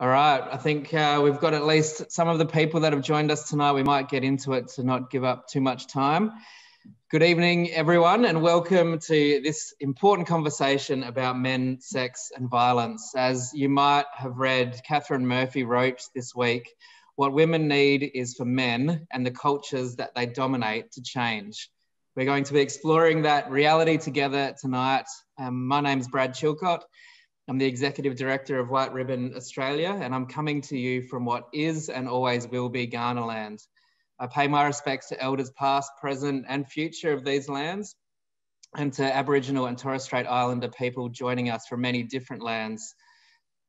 All right, I think uh, we've got at least some of the people that have joined us tonight. We might get into it to not give up too much time. Good evening, everyone, and welcome to this important conversation about men, sex, and violence. As you might have read, Katharine Murphy wrote this week What women need is for men and the cultures that they dominate to change. We're going to be exploring that reality together tonight. Um, my name is Brad Chilcott. I'm the Executive Director of White Ribbon Australia, and I'm coming to you from what is and always will be Kaurna land. I pay my respects to elders past, present, and future of these lands, and to Aboriginal and Torres Strait Islander people joining us from many different lands.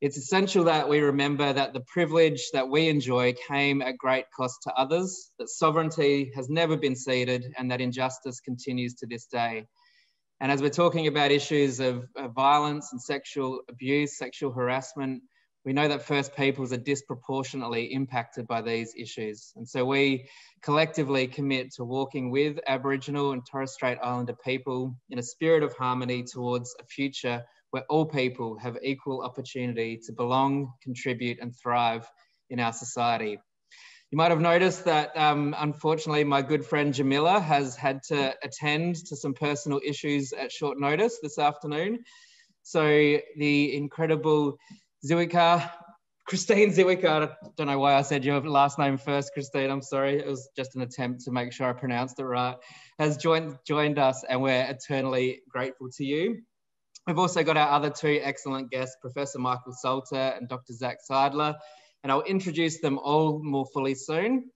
It's essential that we remember that the privilege that we enjoy came at great cost to others, that sovereignty has never been ceded, and that injustice continues to this day. And as we're talking about issues of, of violence and sexual abuse, sexual harassment, we know that First Peoples are disproportionately impacted by these issues. And so we collectively commit to walking with Aboriginal and Torres Strait Islander people in a spirit of harmony towards a future where all people have equal opportunity to belong, contribute, and thrive in our society. You might have noticed that um, unfortunately my good friend Jamila has had to attend to some personal issues at short notice this afternoon. So the incredible Ziwica, Kristine Ziwica, I don't know why I said your last name first, Kristine, I'm sorry. It was just an attempt to make sure I pronounced it right, has joined, joined us and we're eternally grateful to you. We've also got our other two excellent guests, Professor Michael Salter and Dr. Zac Seidler, and I'll introduce them all more fully soon.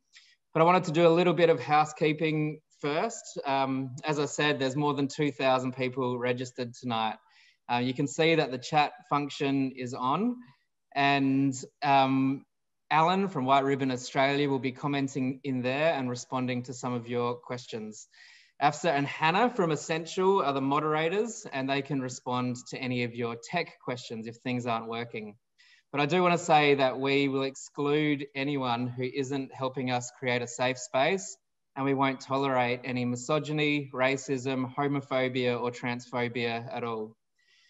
But I wanted to do a little bit of housekeeping first. Um, as I said, there's more than 2,000 people registered tonight. Uh, you can see that the chat function is on and um, Alan from White Ribbon Australia will be commenting in there and responding to some of your questions. Afsa and Hannah from Essential are the moderators and they can respond to any of your tech questions if things aren't working. But I do want to say that we will exclude anyone who isn't helping us create a safe space and we won't tolerate any misogyny, racism, homophobia, or transphobia at all.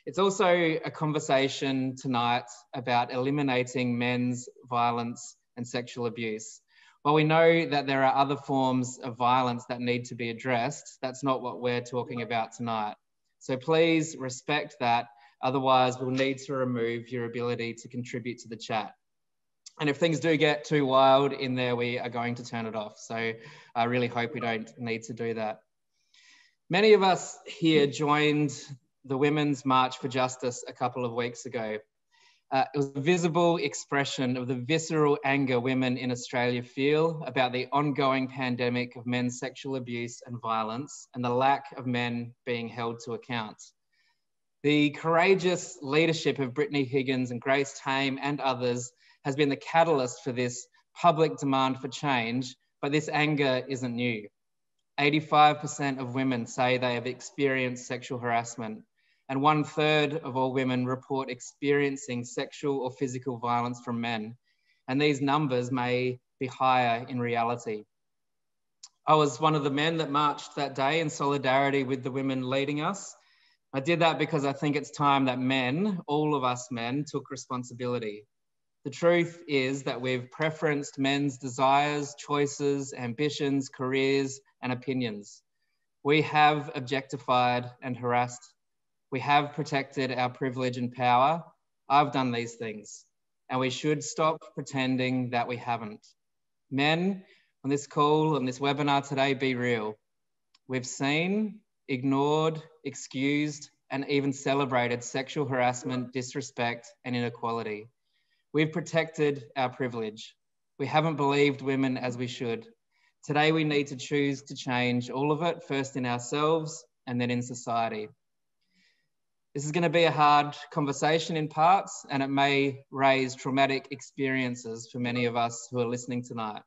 It's also a conversation tonight about eliminating men's violence and sexual abuse. While we know that there are other forms of violence that need to be addressed, that's not what we're talking about tonight. So please respect that Otherwise, we'll need to remove your ability to contribute to the chat. And if things do get too wild in there, we are going to turn it off. So I really hope we don't need to do that. Many of us here joined the Women's March for Justice a couple of weeks ago. Uh, it was a visible expression of the visceral anger women in Australia feel about the ongoing pandemic of men's sexual abuse and violence and the lack of men being held to account. The courageous leadership of Brittany Higgins and Grace Tame and others has been the catalyst for this public demand for change, but this anger isn't new. 85% of women say they have experienced sexual harassment, and one third of all women report experiencing sexual or physical violence from men. And these numbers may be higher in reality. I was one of the men that marched that day in solidarity with the women leading us. I did that because I think it's time that men, all of us men, took responsibility. The truth is that we've preferenced men's desires, choices, ambitions, careers, and opinions. We have objectified and harassed. We have protected our privilege and power. I've done these things, and we should stop pretending that we haven't. Men, on this call, on this webinar today, be real. We've seen, ignored, excused, and even celebrated sexual harassment, disrespect, and inequality. We've protected our privilege. We haven't believed women as we should. Today, we need to choose to change all of it, first in ourselves and then in society. This is going to be a hard conversation in parts, and it may raise traumatic experiences for many of us who are listening tonight.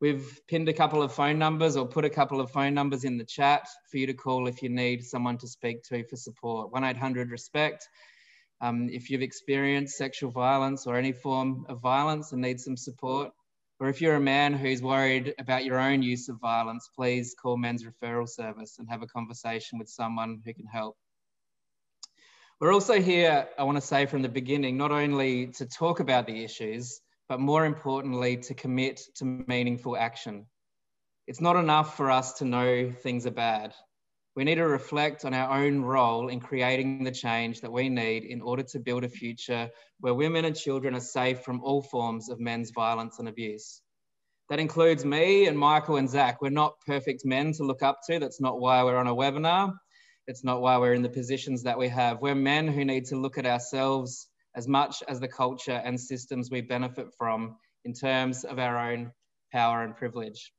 We've pinned a couple of phone numbers or put a couple of phone numbers in the chat for you to call if you need someone to speak to for support. 1 800 RESPECT. Um, if you've experienced sexual violence or any form of violence and need some support, or if you're a man who's worried about your own use of violence, please call Men's Referral Service and have a conversation with someone who can help. We're also here, I want to say from the beginning, not only to talk about the issues, but more importantly, to commit to meaningful action. It's not enough for us to know things are bad. We need to reflect on our own role in creating the change that we need in order to build a future where women and children are safe from all forms of men's violence and abuse. That includes me and Michael and Zac. We're not perfect men to look up to. That's not why we're on a webinar. It's not why we're in the positions that we have. We're men who need to look at ourselves as much as the culture and systems we benefit from in terms of our own power and privilege.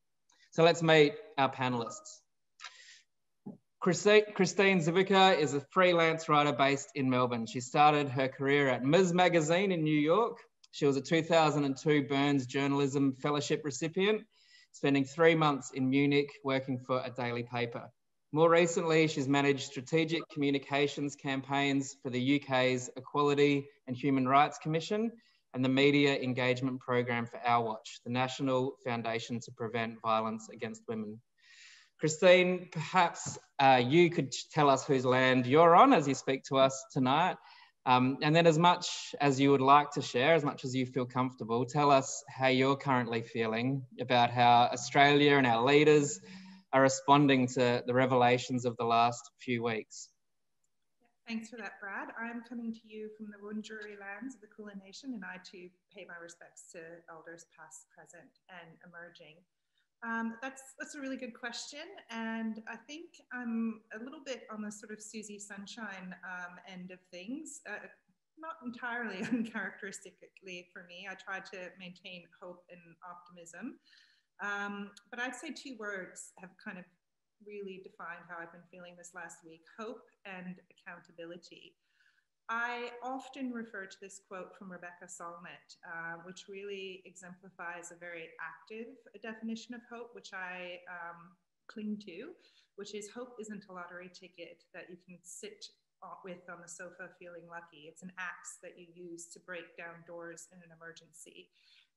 So let's meet our panelists. Kristine Ziwica is a freelance writer based in Melbourne. She started her career at Ms. Magazine in New York. She was a 2002 Burns Journalism Fellowship recipient, spending three months in Munich working for a daily paper. More recently, she's managed strategic communications campaigns for the UK's Equality and Human Rights Commission and the Media Engagement Program for Our Watch, the National Foundation to Prevent Violence Against Women. Kristine, perhaps uh, you could tell us whose land you're on as you speak to us tonight. Um, and then as much as you would like to share, as much as you feel comfortable, tell us how you're currently feeling about how Australia and our leaders are responding to the revelations of the last few weeks. Thanks for that, Brad. I'm coming to you from the Wurundjeri lands of the Kulin Nation, and I too pay my respects to elders past, present, and emerging. Um, that's that's a really good question, and I think I'm a little bit on the sort of Susie Sunshine um, end of things. Uh, not entirely uncharacteristically for me. I try to maintain hope and optimism. Um, but I'd say two words have kind of really defined how I've been feeling this last week hope and accountability. I often refer to this quote from Rebecca Solnit, uh, which really exemplifies a very active definition of hope, which I um, cling to, which is hope isn't a lottery ticket that you can sit with on the sofa feeling lucky. It's an axe that you use to break down doors in an emergency.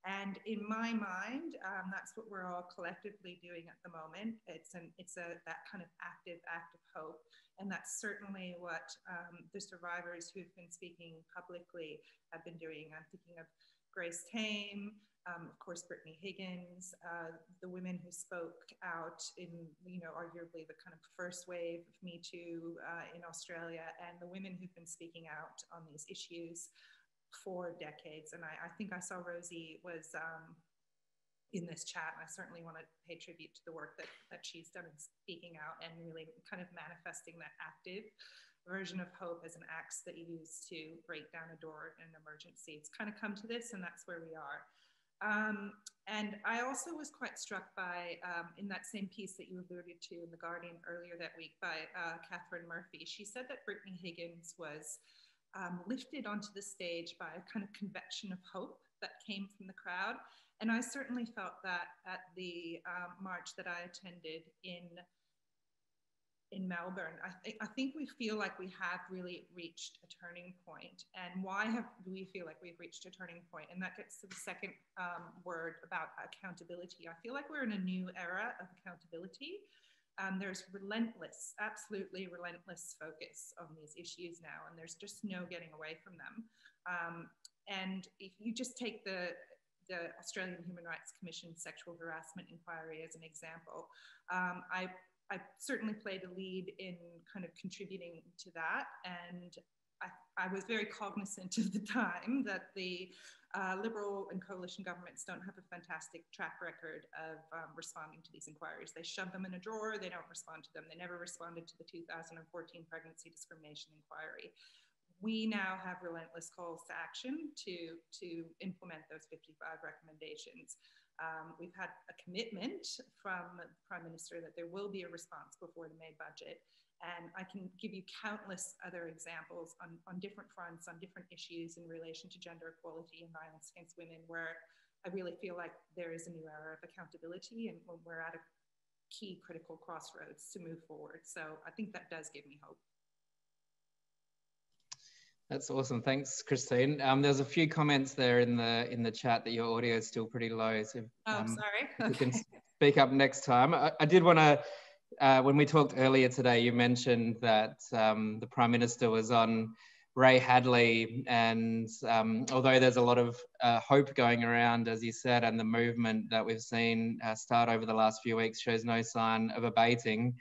And in my mind, um, that's what we're all collectively doing at the moment. It's an it's a that kind of active act of hope, and that's certainly what um, the survivors who've been speaking publicly have been doing. I'm thinking of Grace Tame, um, of course, Brittany Higgins, uh, the women who spoke out in, you know, arguably the kind of first wave of Me Too uh, in Australia, and the women who've been speaking out on these issues for decades. And I, I think I saw Rosie was um, in this chat. And I certainly want to pay tribute to the work that, that she's done in speaking out and really kind of manifesting that active version of hope as an axe that you use to break down a door in an emergency. It's kind of come to this, and that's where we are. Um, and I also was quite struck by, um, in that same piece that you alluded to in The Guardian earlier that week by uh, Katharine Murphy, she said that Brittany Higgins was um, lifted onto the stage by a kind of convection of hope that came from the crowd. And I certainly felt that at the um, march that I attended in in Melbourne. I, th- I think we feel like we have really reached a turning point. And why have we feel like we've reached a turning point? And that gets to the second um, word about accountability. I feel like we're in a new era of accountability. Um, there's relentless, absolutely relentless focus on these issues now, and there's just no getting away from them. Um, and if you just take the the Australian Human Rights Commission sexual harassment inquiry as an example, um, I I certainly played a lead in kind of contributing to that, and I, I was very cognizant of the time that the uh, Liberal and coalition governments don't have a fantastic track record of um, responding to these inquiries. They shove them in a drawer, they don't respond to them. They never responded to the 2014 pregnancy discrimination inquiry. We now have relentless calls to action to, to implement those 55 recommendations. Um, we've had a commitment from the Prime Minister that there will be a response before the May budget. And I can give you countless other examples on, on different fronts, on different issues in relation to gender equality and violence against women, where I really feel like there is a new era of accountability and we're at a key critical crossroads to move forward. So I think that does give me hope. That's awesome. Thanks, Kristine. Um, there's a few comments there in the in the chat that your audio is still pretty low. So oh, um, sorry. Okay. You can speak up next time. I, I did want to uh, when we talked earlier today, you mentioned that um, the Prime Minister was on Ray Hadley. And um, although there's a lot of uh, hope going around, as you said, and the movement that we've seen uh, start over the last few weeks shows no sign of abating,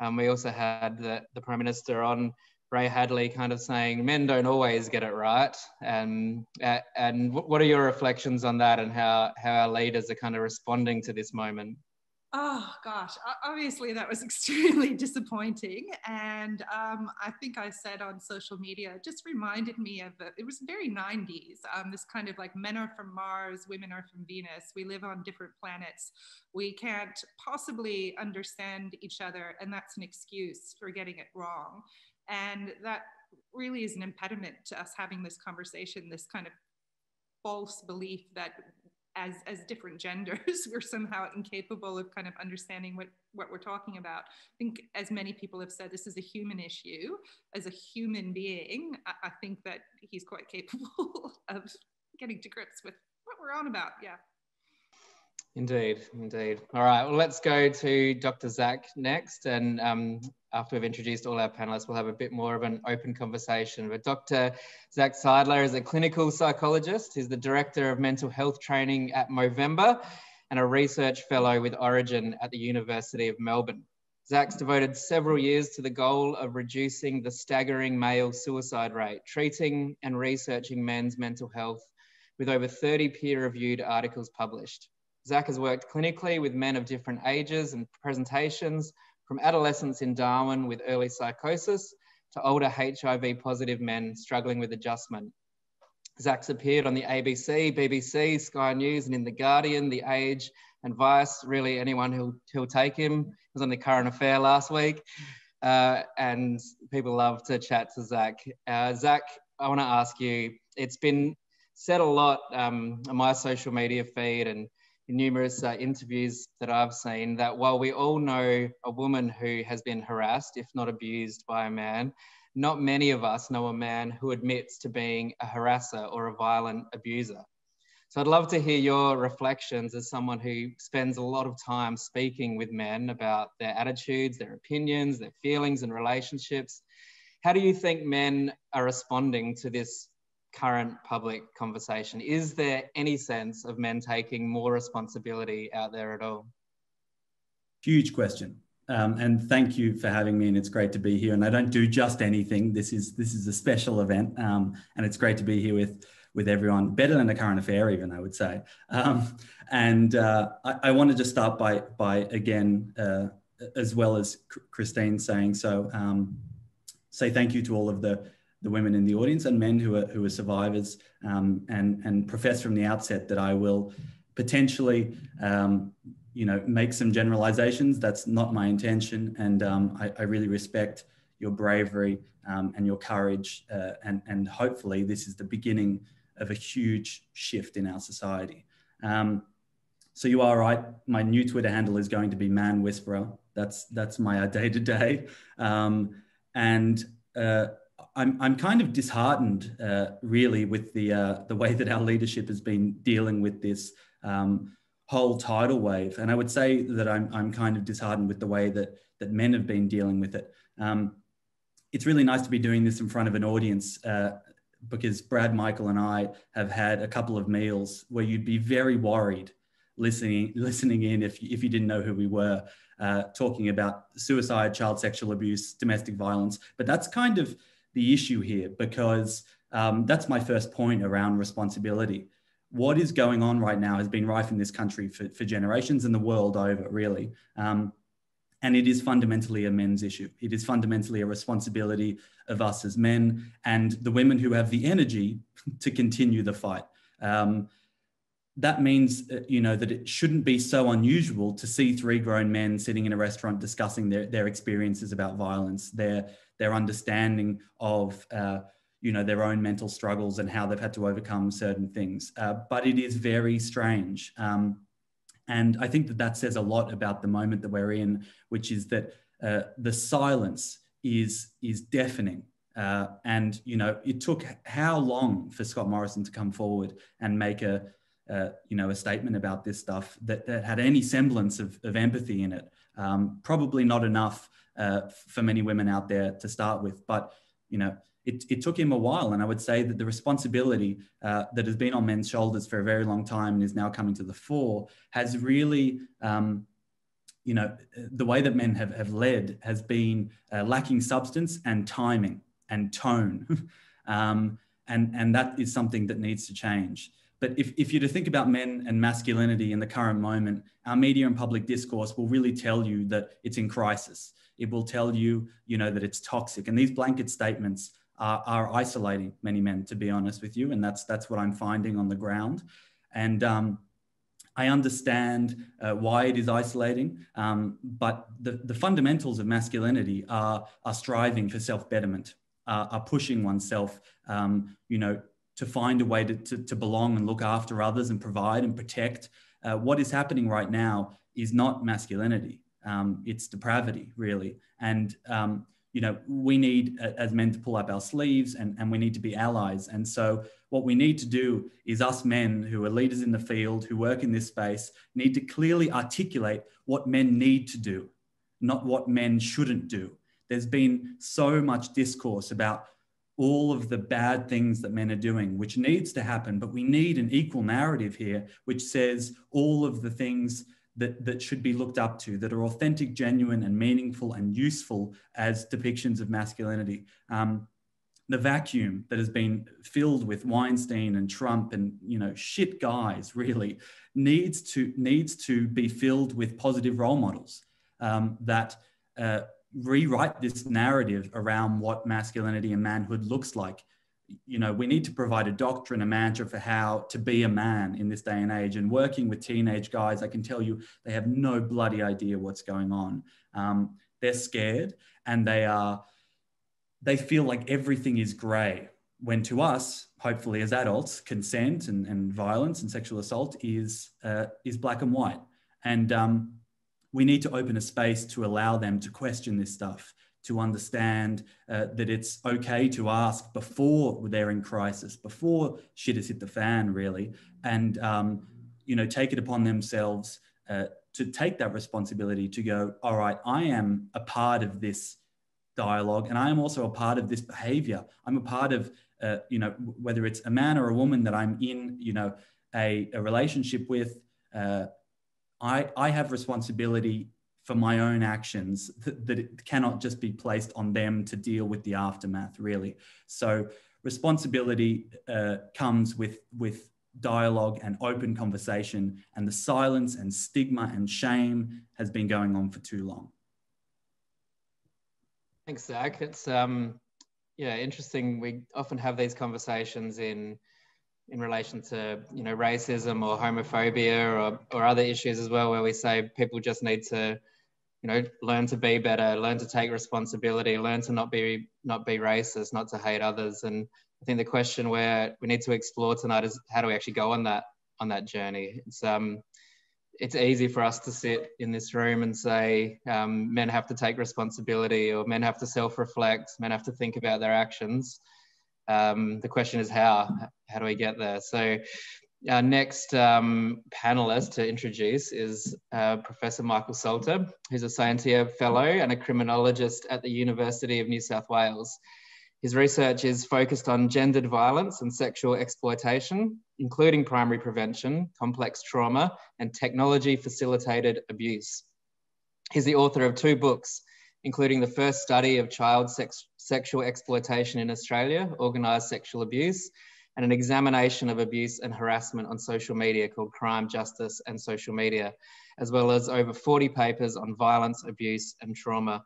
um, we also had the, the Prime Minister on Ray Hadley kind of saying men don't always get it right. And, uh, and what are your reflections on that and how, how our leaders are kind of responding to this moment? Oh gosh, obviously that was extremely disappointing. And um, I think I said on social media, it just reminded me of it was very 90s. Um, this kind of like men are from Mars, women are from Venus. We live on different planets. We can't possibly understand each other, and that's an excuse for getting it wrong. And that really is an impediment to us having this conversation, this kind of false belief that as as different genders we're somehow incapable of kind of understanding what what we're talking about. I think as many people have said this is a human issue. As a human being i, I think that he's quite capable of getting to grips with what we're on about. Yeah Indeed, indeed. All right, well, let's go to Dr. Zac next. And um, after we've introduced all our panelists, we'll have a bit more of an open conversation. But Dr. Zac Seidler is a clinical psychologist. He's the Director of Mental Health Training at Movember and a research fellow with Orygen at the University of Melbourne. Zac's devoted several years to the goal of reducing the staggering male suicide rate, treating and researching men's mental health with over 30 peer-reviewed articles published. Zac has worked clinically with men of different ages and presentations, from adolescents in Darwin with early psychosis to older HIV positive men struggling with adjustment. Zac's appeared on the ABC, BBC, Sky News, and in The Guardian, The Age, and Vice. Really, anyone who'll, who'll take him. He was on The Current Affair last week. Uh, and people love to chat to Zac. Uh, Zac, I want to ask you it's been said a lot um, on my social media feed and in numerous uh, interviews that I've seen that while we all know a woman who has been harassed, if not abused by a man, not many of us know a man who admits to being a harasser or a violent abuser. So I'd love to hear your reflections as someone who spends a lot of time speaking with men about their attitudes, their opinions, their feelings and relationships. How do you think men are responding to this current public conversation? Is there any sense of men taking more responsibility out there at all? Huge question. Um, and thank you for having me and it's great to be here and i don't do just anything this is this is a special event um, and it's great to be here with with everyone better than a current affair even i would say um, and uh, I, I want to just start by by again uh, as well as kristine saying so um, say thank you to all of the the women in the audience and men who are, who are survivors um, and, and profess from the outset that I will potentially, um, you know, make some generalizations. That's not my intention. And um, I, I, really respect your bravery um, and your courage. Uh, and, and hopefully this is the beginning of a huge shift in our society. Um, so you are right. My new Twitter handle is going to be Man Whisperer. That's that's my day to day, and uh, I'm, I'm kind of disheartened, uh, really, with the uh, the way that our leadership has been dealing with this um, whole tidal wave, and I would say that I'm I'm kind of disheartened with the way that that men have been dealing with it. Um, it's really nice to be doing this in front of an audience uh, because Brad, Michael, and I have had a couple of meals where you'd be very worried listening listening in if if you didn't know who we were. Uh, talking about suicide, child sexual abuse, domestic violence, but that's kind of the issue here because um, that's my first point around responsibility. What is going on right now has been rife in this country for, for generations and the world over, really. Um, and it is fundamentally a men's issue. It is fundamentally a responsibility of us as men and the women who have the energy to continue the fight. Um, that means uh, you know that it shouldn't be so unusual to see three grown men sitting in a restaurant discussing their, their experiences about violence their their understanding of uh, you know their own mental struggles and how they've had to overcome certain things. Uh, but it is very strange, um, and I think that that says a lot about the moment that we're in, which is that uh, the silence is is deafening. Uh, and you know, it took how long for Scott Morrison to come forward and make a uh, you know a statement about this stuff that, that had any semblance of, of empathy in it. Um, probably not enough uh, for many women out there to start with. But you know, it, it took him a while. And I would say that the responsibility uh, that has been on men's shoulders for a very long time and is now coming to the fore has really, um, you know, the way that men have, have led has been uh, lacking substance and timing and tone. um, and, and that is something that needs to change. But if, if you're to think about men and masculinity in the current moment, our media and public discourse will really tell you that it's in crisis. It will tell you, you know, that it's toxic. And these blanket statements are, are isolating many men, to be honest with you. And that's, that's what I'm finding on the ground. And um, I understand uh, why it is isolating, um, but the, the fundamentals of masculinity are, are striving for self betterment, uh, are pushing oneself, um, you know, to find a way to, to, to, belong and look after others and provide and protect. Uh, what is happening right now is not masculinity, um, it's depravity, really. And um, you know, we need as men to pull up our sleeves and, and we need to be allies. And so what we need to do is us men who are leaders in the field, who work in this space, need to clearly articulate what men need to do, not what men shouldn't do. There's been so much discourse about all of the bad things that men are doing, which needs to happen, but we need an equal narrative here, which says all of the things that, that should be looked up to, that are authentic, genuine, and meaningful and useful as depictions of masculinity. Um, the vacuum that has been filled with Weinstein and Trump and you know shit guys really needs to needs to be filled with positive role models um, that uh, rewrite this narrative around what masculinity and manhood looks like you know, we need to provide a doctrine, a mantra for how to be a man in this day and age. And working with teenage guys, I can tell you they have no bloody idea what's going on. Um, they're scared and they are, they feel like everything is gray. When to us, hopefully as adults, consent and, and violence and sexual assault is uh, is black and white. And um, we need to open a space to allow them to question this stuff to understand uh, that it's okay to ask before they're in crisis, before shit has hit the fan, really, and um, you know take it upon themselves uh, to take that responsibility to go. All right, I am a part of this dialogue, and I am also a part of this behavior. I'm a part of uh, you know whether it's a man or a woman that I'm in, you know, a, a relationship with. I, I have responsibility for my own actions that, that it cannot just be placed on them to deal with the aftermath really. So responsibility uh, comes with with dialogue and open conversation and the silence and stigma and shame has been going on for too long. Thanks zac. It's um yeah interesting we often have these conversations in in relation to you know racism or homophobia or, or other issues as well where we say people just need to you know learn to be better learn to take responsibility learn to not be not be racist not to hate others. And i think the question where we need to explore tonight is how do we actually go on that on that journey? It's um it's easy for us to sit in this room and say um, men have to take responsibility or men have to self-reflect men have to think about their actions um, the question is how how do we get there so our next um, panelist to introduce is uh, Professor Michael Salter, who's a Scientia Fellow and a criminologist at the University of New South Wales. His research is focused on gendered violence and sexual exploitation, including primary prevention, complex trauma, and technology facilitated abuse. He's the author of two books, including the first study of child sex sexual exploitation in Australia, organised sexual abuse, and an examination of abuse and harassment on social media called Crime, Justice and Social Media, as well as over 40 papers on violence, abuse and trauma.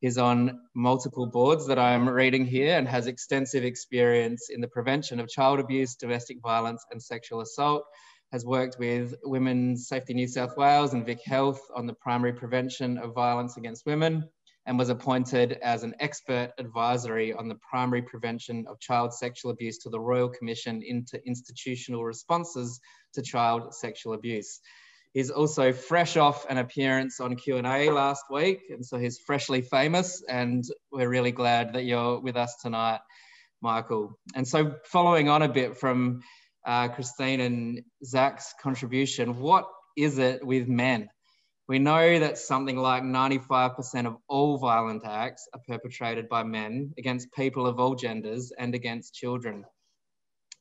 He's on multiple boards that I'm reading here and has extensive experience in the prevention of child abuse, domestic violence and sexual assault, has worked with Women's Safety New South Wales and Vic Health on the primary prevention of violence against women, and was appointed as an expert advisory on the primary prevention of child sexual abuse to the Royal Commission into Institutional Responses to Child Sexual Abuse. He's also fresh off an appearance on Q&A last week, and so he's freshly famous, and we're really glad that you're with us tonight, Michael. And so following on a bit from uh, Kristine and Zac's contribution, what is it with men We know that something like 95% of all violent acts are perpetrated by men against people of all genders and against children.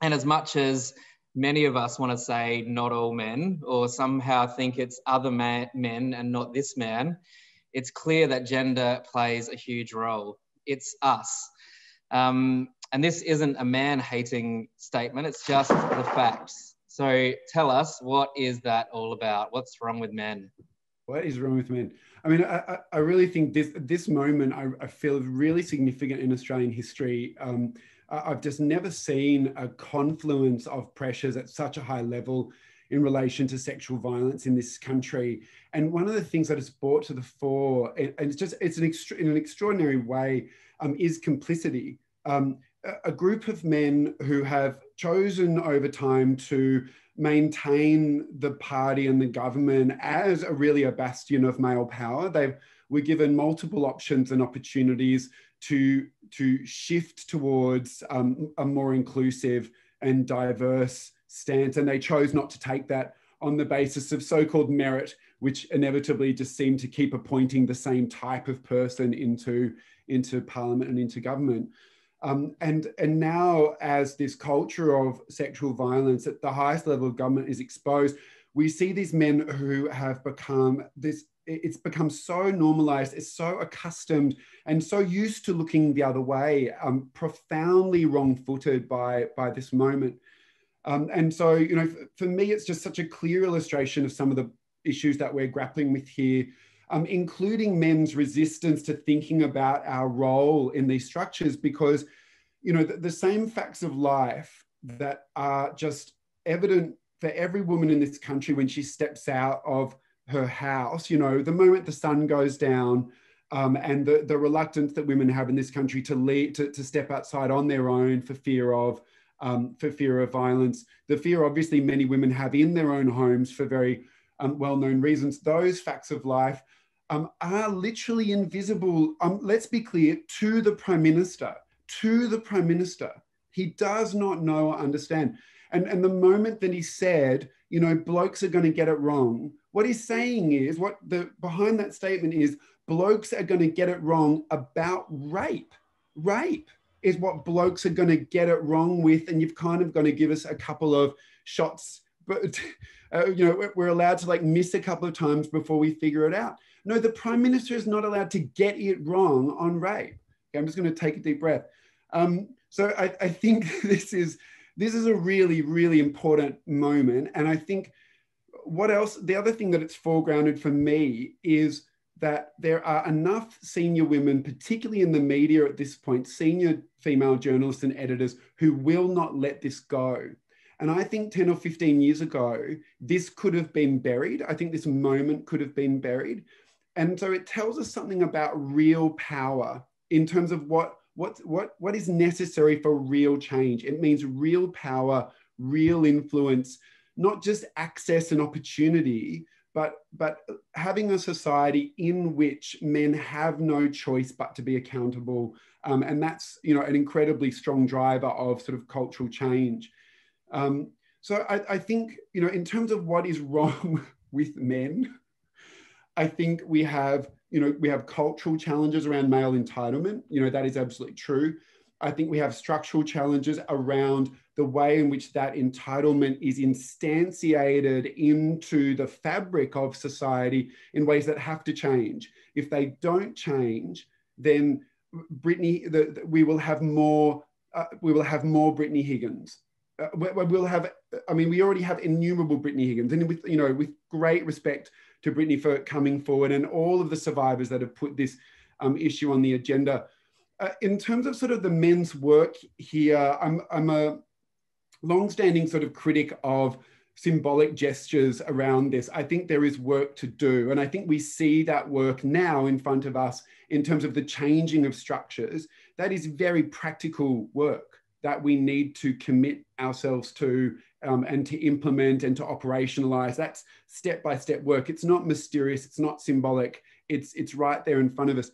And as much as many of us want to say not all men or somehow think it's other man, men and not this man, it's clear that gender plays a huge role. It's us. Um, and this isn't a man hating statement, it's just the facts. So tell us, what is that all about? What's wrong with men? What is wrong with men? I mean, I, I really think this this moment I, I feel really significant in Australian history. Um, I've just never seen a confluence of pressures at such a high level in relation to sexual violence in this country. And one of the things that is brought to the fore, and it's just it's an extra, in an extraordinary way, um, is complicity. Um, a group of men who have chosen over time to maintain the party and the government as a really a bastion of male power. They were given multiple options and opportunities to, to shift towards um, a more inclusive and diverse stance. And they chose not to take that on the basis of so called merit, which inevitably just seemed to keep appointing the same type of person into, into parliament and into government. Um, and, and now, as this culture of sexual violence at the highest level of government is exposed, we see these men who have become this it's become so normalized, it's so accustomed and so used to looking the other way, um, profoundly wrong-footed by, by this moment. Um, and so, you know, for me, it's just such a clear illustration of some of the issues that we're grappling with here, um, including men's resistance to thinking about our role in these structures, because, you know, the, the same facts of life that are just evident for every woman in this country when she steps out of her house, you know, the moment the sun goes down um, and the, the reluctance that women have in this country to lead, to, to step outside on their own for fear of, um, for fear of violence, the fear obviously many women have in their own homes for very um, well-known reasons, those facts of life um, are literally invisible. Um, let's be clear, to the Prime Minister, to the Prime Minister. He does not know or understand. And, and the moment that he said, you know, blokes are going to get it wrong, what he's saying is, what the behind that statement is, blokes are going to get it wrong about rape. Rape is what blokes are going to get it wrong with, and you've kind of going to give us a couple of shots, but uh, you know, we're allowed to like miss a couple of times before we figure it out. No, the prime minister is not allowed to get it wrong on rape. Okay, I'm just going to take a deep breath. Um, so I, I think this is this is a really, really important moment. And I think what else, the other thing that it's foregrounded for me is that there are enough senior women, particularly in the media at this point, senior female journalists and editors who will not let this go. And I think 10 or 15 years ago, this could have been buried. I think this moment could have been buried. And so it tells us something about real power in terms of what what, what, what is necessary for real change? It means real power, real influence, not just access and opportunity, but, but having a society in which men have no choice but to be accountable. Um, and that's you know, an incredibly strong driver of sort of cultural change. Um, so I, I think, you know, in terms of what is wrong with men, I think we have you know, we have cultural challenges around male entitlement. You know, that is absolutely true. I think we have structural challenges around the way in which that entitlement is instantiated into the fabric of society in ways that have to change. If they don't change, then Brittany, the, the, we will have more. Uh, we will have more Brittany Higgins. Uh, we, will have. I mean, we already have innumerable Brittany Higgins, and with you know, with great respect to Brittany for coming forward and all of the survivors that have put this um, issue on the agenda. Uh, in terms of sort of the men's work here, I'm, I'm a long-standing sort of critic of symbolic gestures around this. I think there is work to do. And I think we see that work now in front of us in terms of the changing of structures. That is very practical work that we need to commit ourselves to um, and to implement and to operationalize. That's step by step work. It's not mysterious. It's not symbolic. It's it's right there in front of us.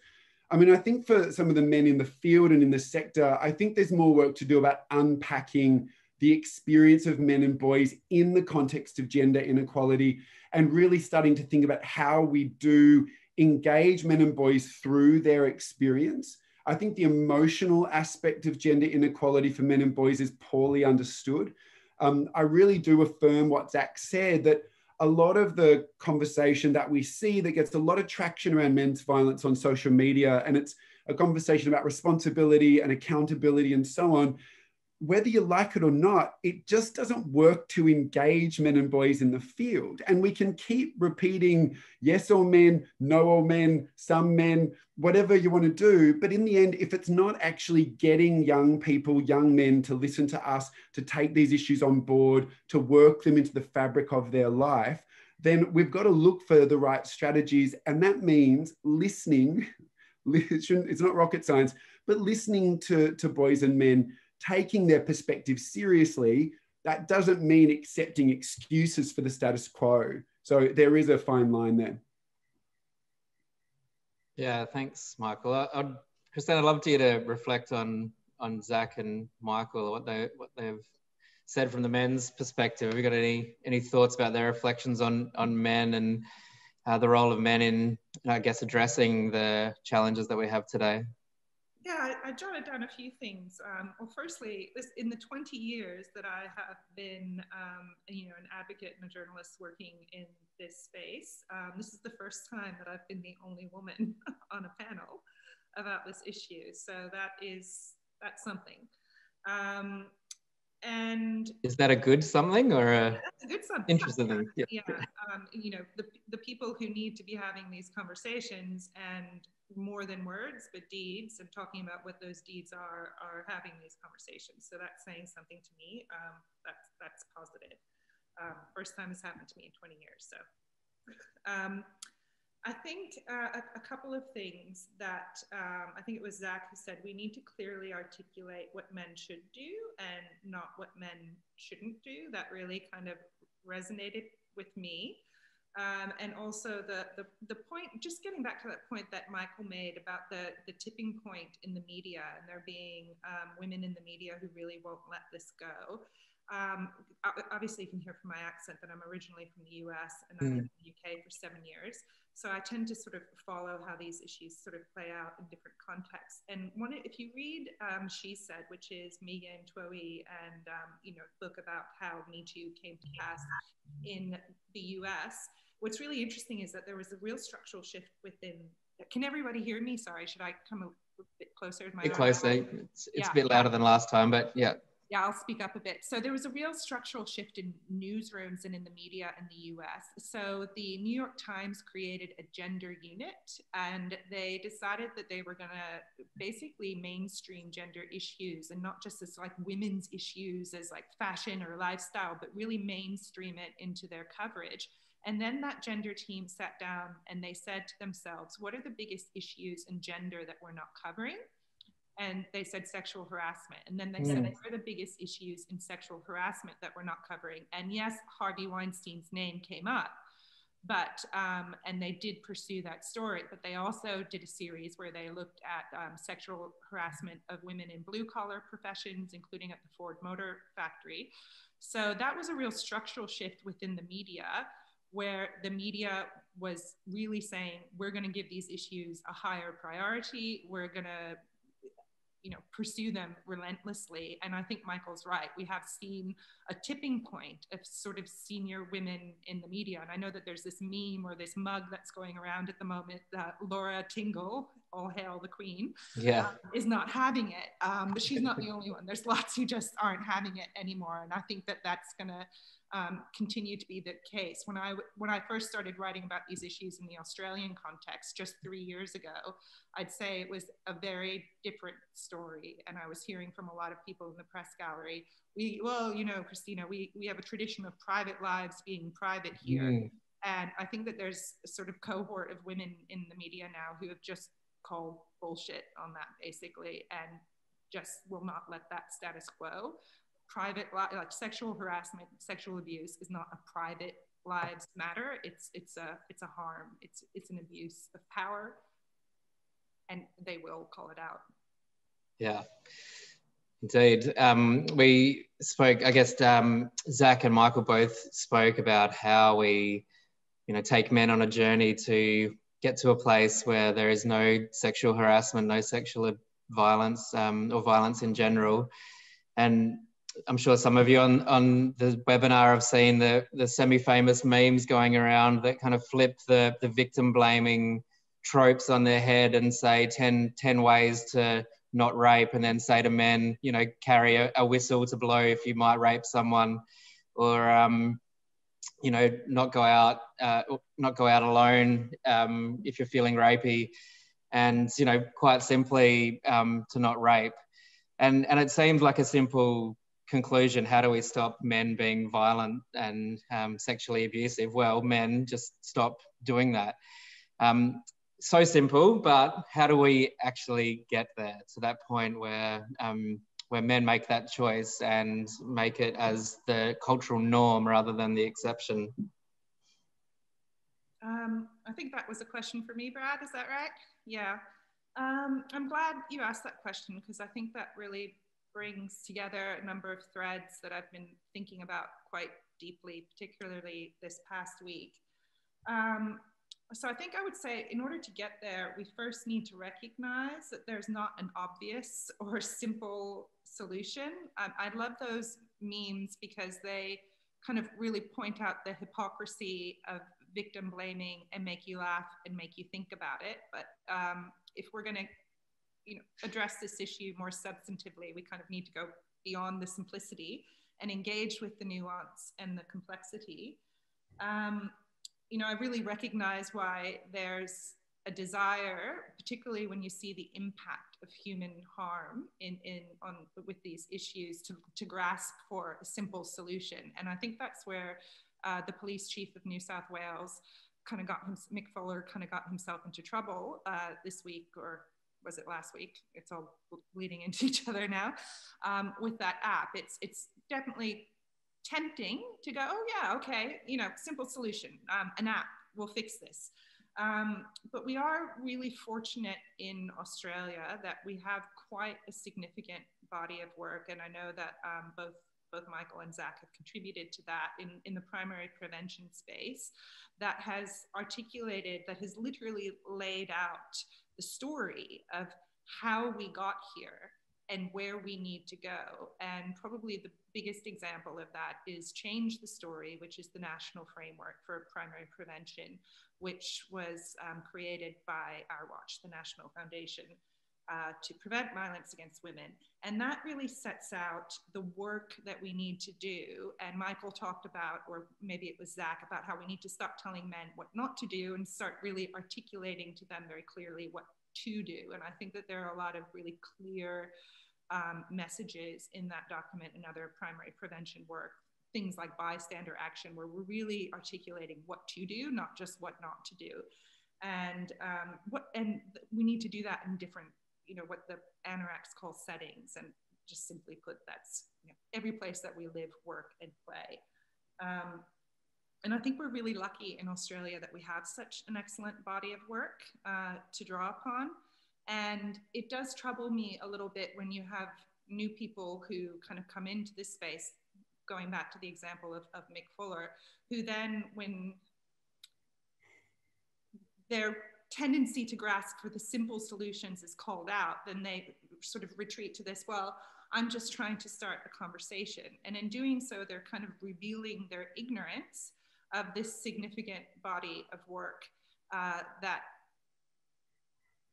I mean, I think for some of the men in the field and in the sector, I think there's more work to do about unpacking the experience of men and boys in the context of gender inequality, and really starting to think about how we do engage men and boys through their experience. I think the emotional aspect of gender inequality for men and boys is poorly understood. Um, I really do affirm what Zac said that a lot of the conversation that we see that gets a lot of traction around men's violence on social media, and it's a conversation about responsibility and accountability and so on, whether you like it or not, it just doesn't work to engage men and boys in the field. And we can keep repeating yes, all men, no, all men, some men, whatever you want to do. But in the end, if it's not actually getting young people, young men to listen to us, to take these issues on board, to work them into the fabric of their life, then we've got to look for the right strategies. And that means listening. It's not rocket science, but listening to, to boys and men taking their perspective seriously, that doesn't mean accepting excuses for the status quo. So there is a fine line there. Yeah, thanks, Michael. I, I'd, Kristine, I'd love to you to reflect on on Zac and Michael, what they what they've said from the men's perspective. Have you got any any thoughts about their reflections on on men and uh, the role of men in, I guess, addressing the challenges that we have today? Yeah, I, I, jotted down a few things. Um, well, firstly, this, in the 20 years that I have been, um, you know, an advocate and a journalist working in this space, um, this is the first time that I've been the only woman on a panel about this issue. So that is that's something. Um, and is that a good something or a, a good something? Interesting. Yeah. yeah. Um, you know, the people who need to be having these conversations and more than words, but deeds, and talking about what those deeds are, are having these conversations. So that's saying something to me. Um, that's that's positive. Um, first time it's happened to me in 20 years. So um, I think uh, a, a, couple of things that um, I think it was Zac who said we need to clearly articulate what men should do and not what men shouldn't do. That really kind of resonated with me. Um, and also the, the, the point, just getting back to that point that Michael made about the, the tipping point in the media and there being um, women in the media who really won't let this go. Um, obviously, you can hear from my accent that I'm originally from the US and mm. I've been in the UK for seven years. So I tend to sort of follow how these issues sort of play out in different contexts. And one, if you read um, She Said, which is Megan Twohey and, um, you know, book about how Me Too came to pass in the US, what's really interesting is that there was a real structural shift within. Can everybody hear me? Sorry, should I come a bit closer? A bit closer. It's, it's yeah. a bit louder than last time, but yeah. Yeah, I'll speak up a bit. So there was a real structural shift in newsrooms and in the media in the US. So the New York Times created a gender unit and they decided that they were going to basically mainstream gender issues and not just as like women's issues as like fashion or lifestyle, but really mainstream it into their coverage. And then that gender team sat down and they said to themselves, what are the biggest issues in gender that we're not covering? And they said sexual harassment. And then they mm. said, what are the biggest issues in sexual harassment that we're not covering? And yes, Harvey Weinstein's name came up. But, um, and they did pursue that story, but they also did a series where they looked at um, sexual harassment of women in blue collar professions, including at the Ford Motor Factory. So that was a real structural shift within the media where the media was really saying we're going to give these issues a higher priority. We're going to you know pursue them relentlessly. And i think michael's right. We have seen a tipping point of sort of senior women in the media. And i know that there's this meme or this mug that's going around at the moment that laura tingle all hail the queen yeah. um, is not having it. Um, but she's not the only one. There's lots who just aren't having it anymore. And i think that that's going to um, continue to be the case. When I when I first started writing about these issues in the Australian context just three years ago, I'd say it was a very different story, and I was hearing from a lot of people in the press gallery. We well, you know, Christina, we we have a tradition of private lives being private here, mm. and I think that there's a sort of cohort of women in the media now who have just called bullshit on that basically, and just will not let that status quo private like sexual harassment sexual abuse is not a private lives matter. It's it's a it's a harm. It's it's an abuse of power. And they will call it out. Yeah. Indeed. Um, we spoke, I guess um, Zac and Michael both spoke about how we, you know, take men on a journey to get to a place where there is no sexual harassment, no sexual violence um, or violence in general. And I'm sure some of you on, on the webinar have seen the, the semi-famous memes going around that kind of flip the, the victim blaming tropes on their head and say 10, 10 ways to not rape and then say to men, you know, carry a, a whistle to blow if you might rape someone or, um, you know, not go out, uh, not go out alone um, if you're feeling rapey and, you know, quite simply um, to not rape. And, and it seems like a simple conclusion how do we stop men being violent and um, sexually abusive? Well men just stop doing that. Um, so simple but how do we actually get there? To that point where um, where men make that choice and make it as the cultural norm rather than the exception. Um, i think that was a question for me brad. Is that right? Yeah. Um, i'm glad you asked that question because i think that really brings together a number of threads that I've been thinking about quite deeply, particularly this past week. Um, so I think I would say in order to get there, we first need to recognize that there's not an obvious or simple solution. I love those memes because they kind of really point out the hypocrisy of victim blaming and make you laugh and make you think about it. But um, if we're going to you know, address this issue more substantively, we kind of need to go beyond the simplicity and engage with the nuance and the complexity. Um, you know, I really recognize why there's a desire, particularly when you see the impact of human harm in, in on with these issues, to, to grasp for a simple solution. And I think that's where uh, the police chief of New South Wales kind of got him, Mick Fuller kind of got himself into trouble uh, this week or was it last week? It's all bleeding into each other now. Um, with that app, it's it's definitely tempting to go, oh yeah, okay, you know, simple solution, um, an app will fix this. Um, but we are really fortunate in Australia that we have quite a significant body of work, and I know that um, both both Michael and Zac have contributed to that in, in the primary prevention space that has articulated, that has literally laid out the story of how we got here and where we need to go. And probably the biggest example of that is Change the Story, which is the national framework for primary prevention, which was um, created by Our Watch, the National Foundation uh, to prevent violence against women. And that really sets out the work that we need to do. And Michael talked about, or maybe it was Zac, about how we need to stop telling men what not to do and start really articulating to them very clearly what to do. And I think that there are a lot of really clear um, messages in that document and other primary prevention work. Things like bystander action, where we're really articulating what to do, not just what not to do and um, what and we need to do that in different you know, what the anoraks call settings. And just simply put, that's you know, every place that we live, work, and play. Um, and I think we're really lucky in Australia that we have such an excellent body of work uh, to draw upon. And it does trouble me a little bit when you have new people who kind of come into this space, going back to the example of, of Mick Fuller, who then, when they're tendency to grasp for the simple solutions is called out, then they sort of retreat to this, well, I'm just trying to start a conversation. And in doing so, they're kind of revealing their ignorance of this significant body of work uh, that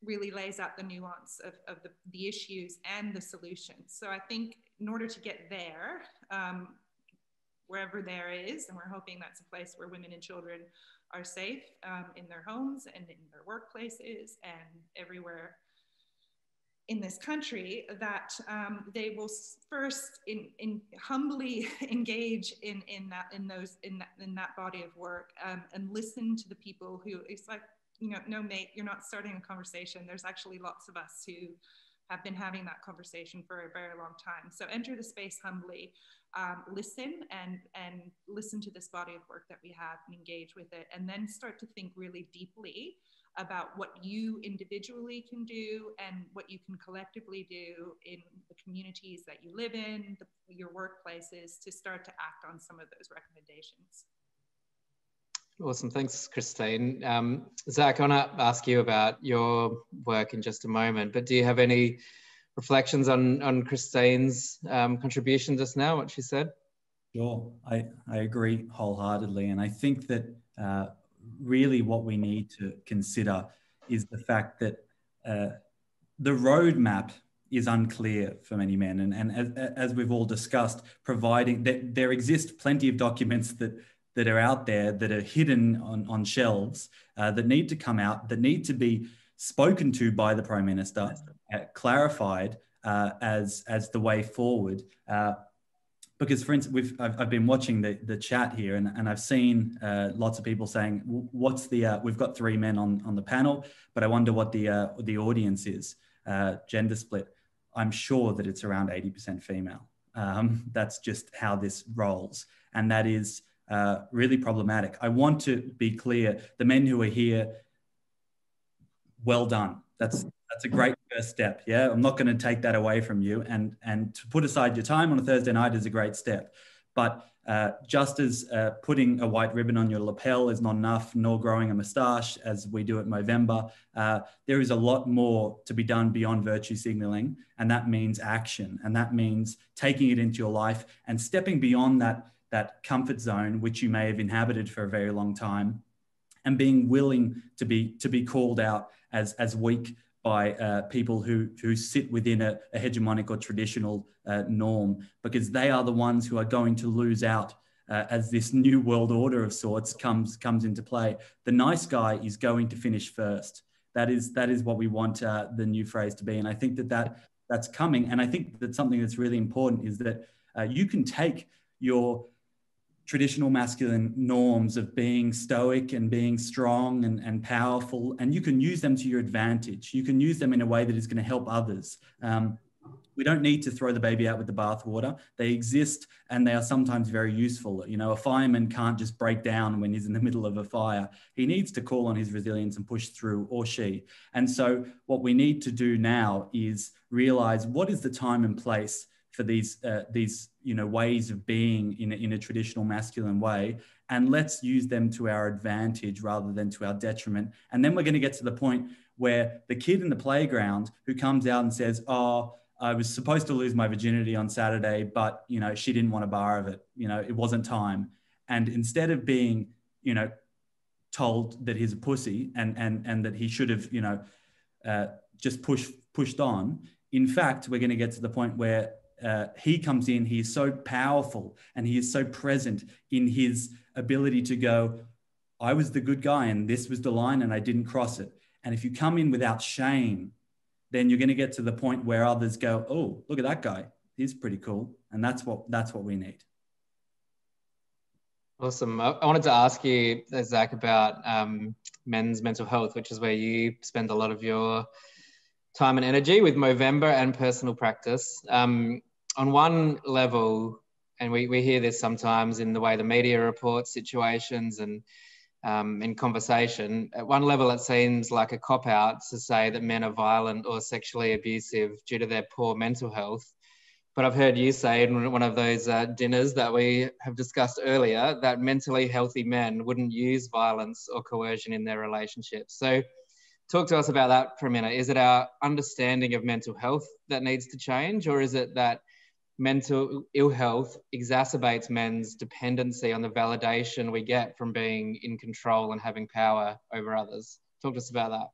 really lays out the nuance of, of the, the, issues and the solutions. So I think in order to get there, um, wherever there is, and we're hoping that's a place where women and children are safe um, in their homes and in their workplaces and everywhere in this country that um, they will first in, in humbly engage in, in that in those in that, in that body of work um, and listen to the people who it's like you know no mate you're not starting a conversation. There's actually lots of us who have been having that conversation for a very long time. So enter the space humbly um, listen and and listen to this body of work that we have and engage with it and then start to think really deeply about what you individually can do and what you can collectively do in the communities that you live in, the, your workplaces, to start to act on some of those recommendations. Awesome. Thanks, Kristine. Um, Zac, I want to ask you about your work in just a moment, but do you have any reflections on, on Kristine's um, contribution just now, what she said? Sure, I, I agree wholeheartedly. And I think that uh, really what we need to consider is the fact that uh, the roadmap is unclear for many men. And, and as, as we've all discussed, providing that there exist plenty of documents that, that are out there that are hidden on, on shelves uh, that need to come out, that need to be spoken to by the Prime Minister, clarified uh, as, as the way forward. Uh, because for instance, we've I've, I've, been watching the, the chat here, and, and I've seen uh, lots of people saying, "What's the?" Uh, we've got three men on on the panel, but I wonder what the uh, the audience is uh, gender split. I'm sure that it's around eighty percent female. Um, that's just how this rolls, and that is uh, really problematic. I want to be clear: the men who are here, well done. That's that's a great first step. Yeah, I'm not going to take that away from you. And and to put aside your time on a Thursday night is a great step. But uh, just as uh, putting a white ribbon on your lapel is not enough, nor growing a moustache as we do at Movember, uh, there is a lot more to be done beyond virtue signaling. And that means action. And that means taking it into your life and stepping beyond that, that comfort zone, which you may have inhabited for a very long time, and being willing to be, to be called out as, as weak by uh, people who, who sit within a, a hegemonic or traditional uh, norm, because they are the ones who are going to lose out uh, as this new world order of sorts comes, comes into play. The nice guy is going to finish first. That is, that is what we want uh, the new phrase to be. And I think that, that that's coming. And I think that something that's really important is that uh, you can take your traditional masculine norms of being stoic and being strong and, and powerful, and you can use them to your advantage. You can use them in a way that is going to help others. Um, we don't need to throw the baby out with the bathwater. They exist and they are sometimes very useful. You know, a fireman can't just break down when he's in the middle of a fire. He needs to call on his resilience and push through, or she. And so, what we need to do now is realize what is the time and place for these uh, these you know ways of being in a, in a traditional masculine way. And let's use them to our advantage rather than to our detriment. And then we're going to get to the point where the kid in the playground who comes out and says oh I was supposed to lose my virginity on Saturday, but you know she didn't want a bar of it. You know it wasn't time, and instead of being you know told that he's a pussy and and and that he should have you know uh, just pushed pushed on, in fact we're going to get to the point where uh, he comes in, he is so powerful and he is so present in his ability to go, I was the good guy and this was the line and I didn't cross it. And if you come in without shame, then you're going to get to the point where others go, oh, look at that guy. He's pretty cool. And that's what that's what we need. Awesome. I wanted to ask you, Zac, about um, men's mental health, which is where you spend a lot of your time and energy with Movember and personal practice. Um, on one level, and we, we hear this sometimes in the way the media reports situations and um, in conversation, at one level, it seems like a cop out to say that men are violent or sexually abusive due to their poor mental health. But I've heard you say in one of those uh, dinners that we have discussed earlier that mentally healthy men wouldn't use violence or coercion in their relationships. So, talk to us about that for a minute. Is it our understanding of mental health that needs to change, or is it that mental ill health exacerbates men's dependency on the validation we get from being in control and having power over others. Talk to us about that.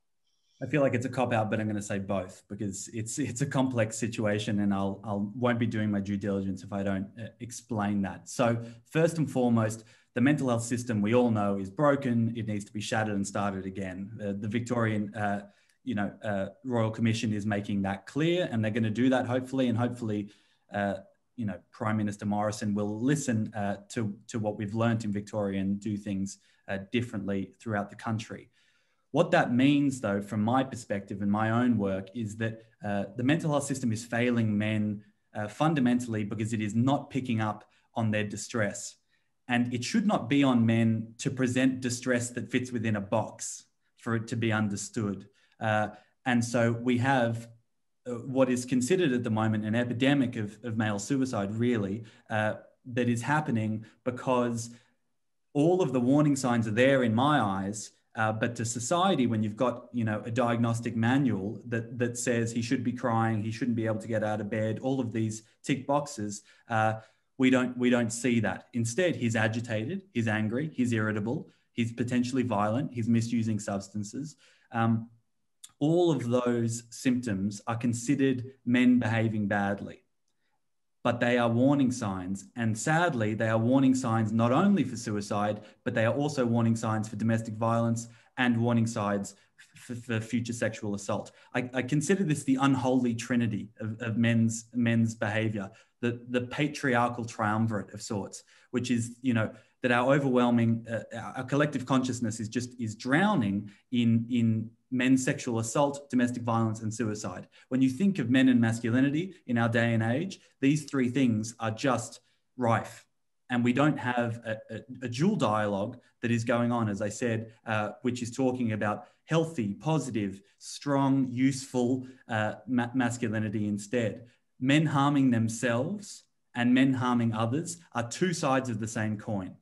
I feel like it's a cop out, but I'm going to say both because it's it's a complex situation, and I'll I'll won't be doing my due diligence if I don't uh, explain that. So first and foremost, the mental health system we all know is broken. It needs to be shattered and started again. Uh, the Victorian, uh, you know, uh, Royal Commission is making that clear, and they're going to do that hopefully, and hopefully you know, Prime Minister Morrison will listen uh, to, to what we've learned in Victoria and do things uh, differently throughout the country. What that means, though, from my perspective and my own work, is that uh, the mental health system is failing men uh, fundamentally because it is not picking up on their distress. And it should not be on men to present distress that fits within a box for it to be understood. Uh, and so we have uh, what is considered at the moment an epidemic of, of male suicide, really, uh, that is happening because all of the warning signs are there in my eyes. Uh, but to society, when you've got you know a diagnostic manual that that says he should be crying, he shouldn't be able to get out of bed, all of these tick boxes, uh, we don't we don't see that. Instead, he's agitated, he's angry, he's irritable, he's potentially violent, he's misusing substances. Um, all of those symptoms are considered men behaving badly. But they are warning signs. And sadly, they are warning signs not only for suicide, but they are also warning signs for domestic violence and warning signs for, for future sexual assault. I, I, consider this the unholy trinity of, of men's, men's behavior, the, the patriarchal triumvirate of sorts, which is, you know, that our overwhelming, uh, our collective consciousness is just is drowning in in men's sexual assault, domestic violence, and suicide. When you think of men and masculinity in our day and age, these three things are just rife. And we don't have a, a, a dual dialogue that is going on, as I said, uh, which is talking about healthy, positive, strong, useful uh, ma- masculinity instead. Men harming themselves and men harming others are two sides of the same coin.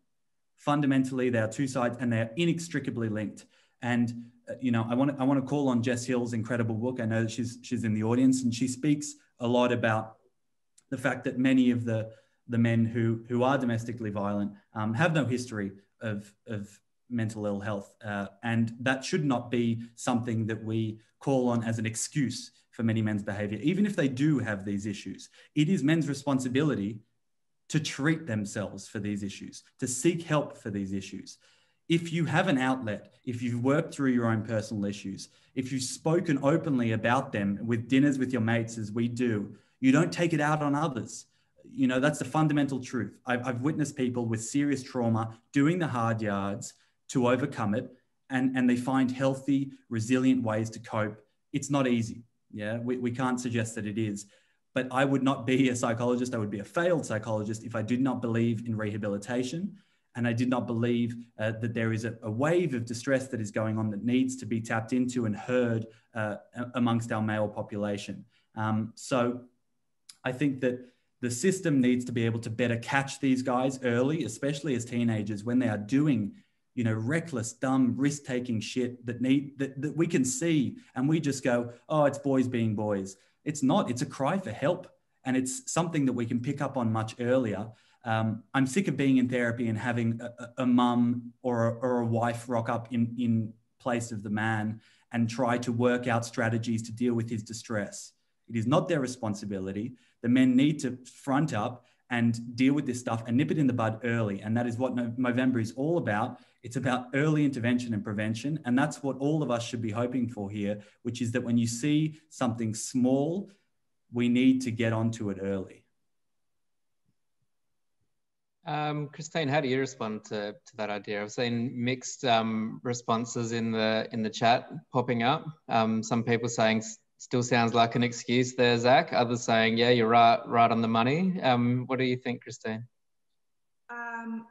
Fundamentally, they are two sides and they are inextricably linked. And you know, I want to, I want to call on Jess Hill's incredible book. I know that she's she's in the audience and she speaks a lot about the fact that many of the the men who who are domestically violent um, have no history of of mental ill health, uh, and that should not be something that we call on as an excuse for many men's behavior, even if they do have these issues. It is men's responsibility to treat themselves for these issues, to seek help for these issues if you have an outlet, if you've worked through your own personal issues, if you've spoken openly about them with dinners with your mates, as we do, you don't take it out on others. You know, that's the fundamental truth. I've, I've witnessed people with serious trauma doing the hard yards to overcome it, and, and they find healthy, resilient ways to cope. It's not easy. Yeah, we, we can't suggest that it is. But I would not be a psychologist. I would be a failed psychologist if I did not believe in rehabilitation and I did not believe uh, that there is a, a, wave of distress that is going on that needs to be tapped into and heard uh, amongst our male population. Um, so I think that the system needs to be able to better catch these guys early, especially as teenagers when they are doing, you know, reckless, dumb, risk-taking shit that need that, that we can see, and we just go, "Oh, it's boys being boys." It's not. It's a cry for help, and it's something that we can pick up on much earlier. Um, I'm sick of being in therapy and having a, a mum or, a, or a wife rock up in, in place of the man and try to work out strategies to deal with his distress. It is not their responsibility. The men need to front up and deal with this stuff and nip it in the bud early. And that is what Movember is all about. It's about early intervention and prevention. And that's what all of us should be hoping for here, which is that when you see something small, we need to get onto it early. Um, Kristine, how do you respond to, to that idea? I've seen mixed um, responses in the in the chat popping up. Um, some people saying still sounds like an excuse there, Zac. Others saying, yeah, you're right, right on the money. Um, what do you think, Kristine? Um,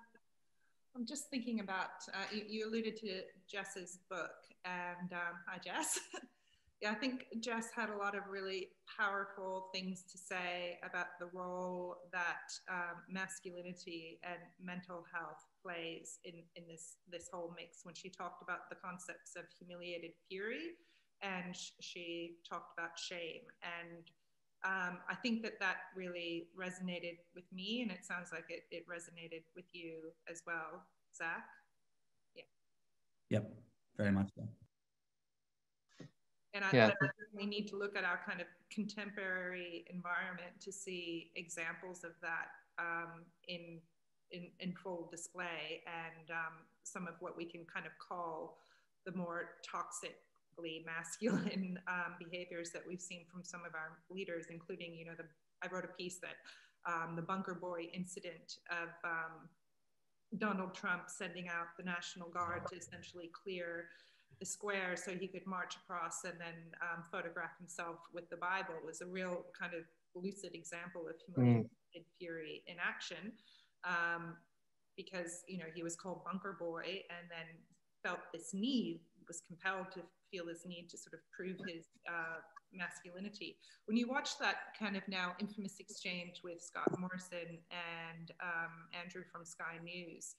I'm just thinking about uh, you, you, alluded to Jess's book, and um, hi, Jess. yeah, I think Jess had a lot of really powerful things to say about the role that um, masculinity and mental health plays in, in this, this whole mix when she talked about the concepts of humiliated fury and she talked about shame. And um, I think that that really resonated with me, and it sounds like it, it resonated with you as well, Zac. Yeah. Yep, very much so. And I, yeah. I we need to look at our kind of contemporary environment to see examples of that um, in, in, in full display and um, some of what we can kind of call the more toxically masculine um, behaviors that we've seen from some of our leaders, including, you know, the, I wrote a piece that um, the bunker boy incident of um, Donald Trump sending out the National Guard to essentially clear the square so he could march across and then um, photograph himself with the Bible was a real kind of lucid example of humiliated mm. fury in action. Um, because you know he was called Bunker Boy and then felt this need was compelled to feel this need to sort of prove his uh, masculinity. When you watch that kind of now infamous exchange with Scott Morrison and um, Andrew from Sky News,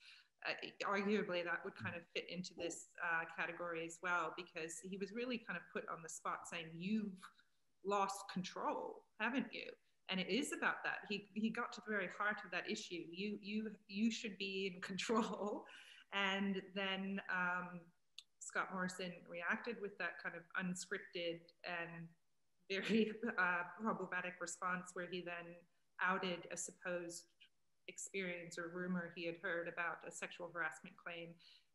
uh, arguably that would kind of fit into this uh, category as well because he was really kind of put on the spot saying you've lost control haven't you? And it is about that. He, he got to the very heart of that issue. You you you should be in control. And then um, scott morrison reacted with that kind of unscripted and very uh, problematic response where he then outed a supposed experience or rumor he had heard about a sexual harassment claim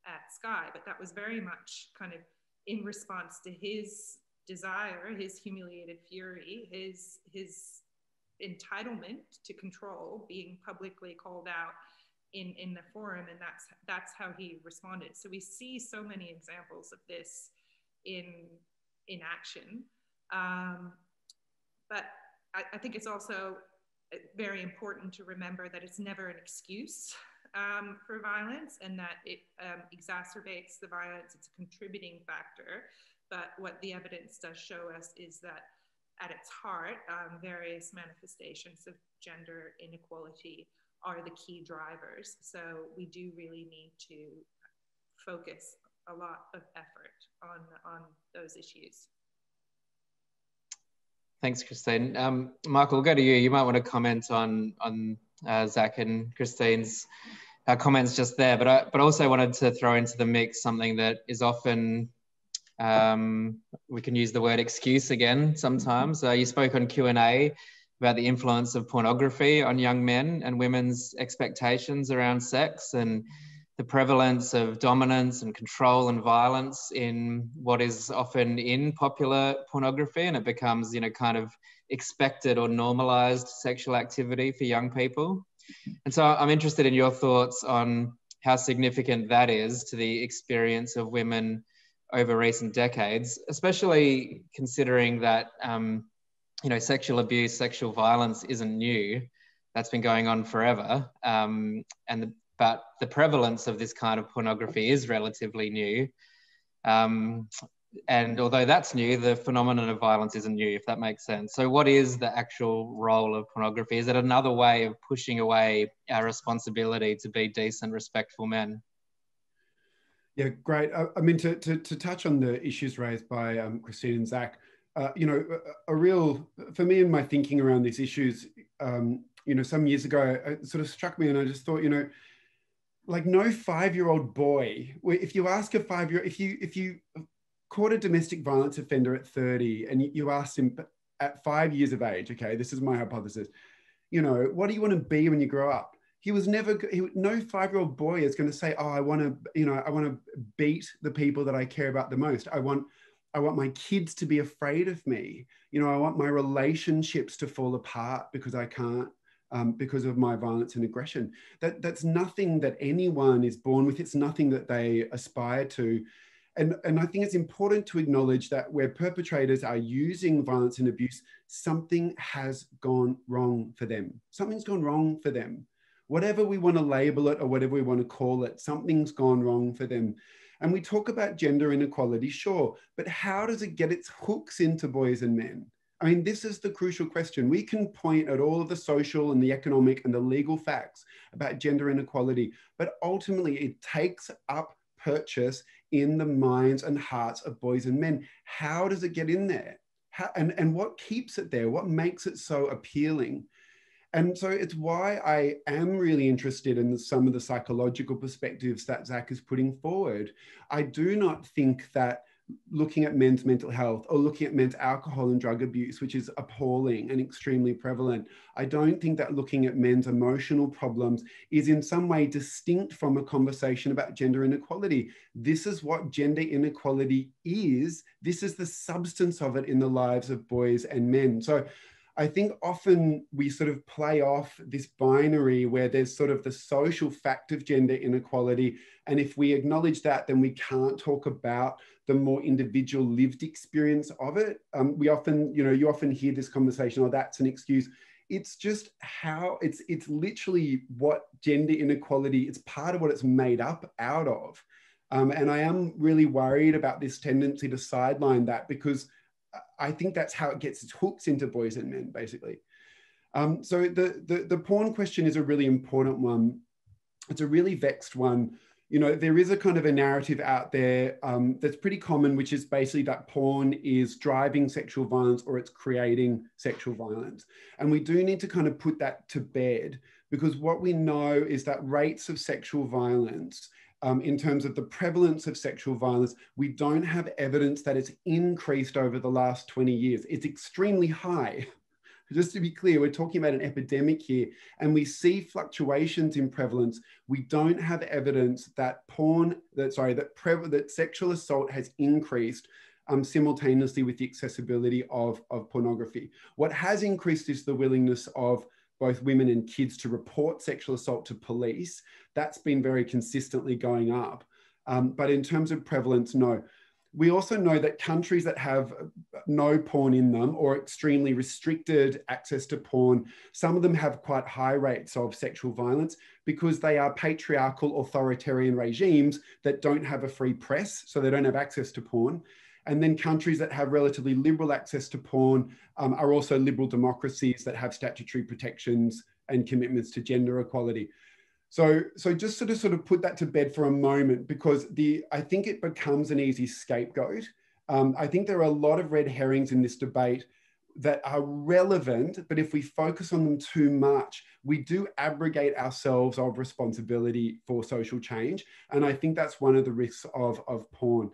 at Sky, but that was very much kind of in response to his desire, his humiliated fury, his his entitlement to control being publicly called out in in the forum, and that's that's how he responded. So we see so many examples of this in in action, um, but I, I think it's also very important to remember that it's never an excuse um, for violence and that it um, exacerbates the violence. It's a contributing factor. But what the evidence does show us is that at its heart, um, various manifestations of gender inequality are the key drivers. So we do really need to focus a lot of effort on, on those issues. Thanks, Kristine. Um, Michael, we'll go to you. You might want to comment on on uh, Zac and Kristine's uh, comments just there, but I but also wanted to throw into the mix something that is often um, we can use the word excuse again sometimes. Uh, you spoke on Q and A about the influence of pornography on young men and women's expectations around sex and the prevalence of dominance and control and violence in what is often in popular pornography. And it becomes you know kind of expected or normalized sexual activity for young people. And so i'm interested in your thoughts on how significant that is to the experience of women over recent decades especially considering that um, you know sexual abuse sexual violence isn't new that's been going on forever um, and the but the prevalence of this kind of pornography is relatively new. Um, and although that's new, the phenomenon of violence isn't new, if that makes sense. So, what is the actual role of pornography? Is it another way of pushing away our responsibility to be decent, respectful men? Yeah, great. I, I mean, to, to, to, touch on the issues raised by um, Kristine and Zac, uh, you know, a, a, real, for me and my thinking around these issues, um, you know, some years ago, it sort of struck me and I just thought, you know, like no five-year-old boy if you ask a five-year if you if you caught a domestic violence offender at 30 and you asked him at five years of age okay this is my hypothesis you know what do you want to be when you grow up? He was never he, no five-year-old boy is going to say oh i want to you know i want to beat the people that i care about the most. I want i want my kids to be afraid of me you know i want my relationships to fall apart because i can't um, because of my violence and aggression. That, that's nothing that anyone is born with. It's nothing that they aspire to. And, and I think it's important to acknowledge that where perpetrators are using violence and abuse, something has gone wrong for them. Something's gone wrong for them. Whatever we want to label it or whatever we want to call it, something's gone wrong for them. And we talk about gender inequality, sure, but how does it get its hooks into boys and men? I mean, this is the crucial question. We can point at all of the social and the economic and the legal facts about gender inequality, but ultimately it takes up purchase in the minds and hearts of boys and men. How does it get in there? How, and, and what keeps it there? What makes it so appealing? And so it's why I am really interested in some of the psychological perspectives that Zac is putting forward. I do not think that looking at men's mental health or looking at men's alcohol and drug abuse, which is appalling and extremely prevalent. I don't think that looking at men's emotional problems is in some way distinct from a conversation about gender inequality. This is what gender inequality is. This is the substance of it in the lives of boys and men. So I think often we sort of play off this binary where there's sort of the social fact of gender inequality. And if we acknowledge that, then we can't talk about the more individual lived experience of it. Um, we often, you know, you often hear this conversation, oh, that's an excuse. It's just how it's it's literally what gender inequality, it's part of what it's made up out of. Um, and I am really worried about this tendency to sideline that because I think that's how it gets its hooks into boys and men, basically. Um, so the, the, the porn question is a really important one. It's a really vexed one. You know, there is a kind of a narrative out there um, that's pretty common, which is basically that porn is driving sexual violence or it's creating sexual violence. And we do need to kind of put that to bed because what we know is that rates of sexual violence um, in terms of the prevalence of sexual violence, we don't have evidence that it's increased over the last 20 years. It's extremely high. Just to be clear, we're talking about an epidemic here, and we see fluctuations in prevalence. We don't have evidence that porn, that sorry, that that sexual assault has increased um, simultaneously with the accessibility of, of pornography. What has increased is the willingness of both women and kids to report sexual assault to police. That's been very consistently going up. Um, but in terms of prevalence, no. We also know that countries that have no porn in them or extremely restricted access to porn, some of them have quite high rates of sexual violence because they are patriarchal authoritarian regimes that don't have a free press, so they don't have access to porn. And then countries that have relatively liberal access to porn um, are also liberal democracies that have statutory protections and commitments to gender equality. So, so just sort of sort of put that to bed for a moment because the I think it becomes an easy scapegoat. Um, I think there are a lot of red herrings in this debate that are relevant, but if we focus on them too much, we do abrogate ourselves of responsibility for social change. And I think that's one of the risks of, of porn.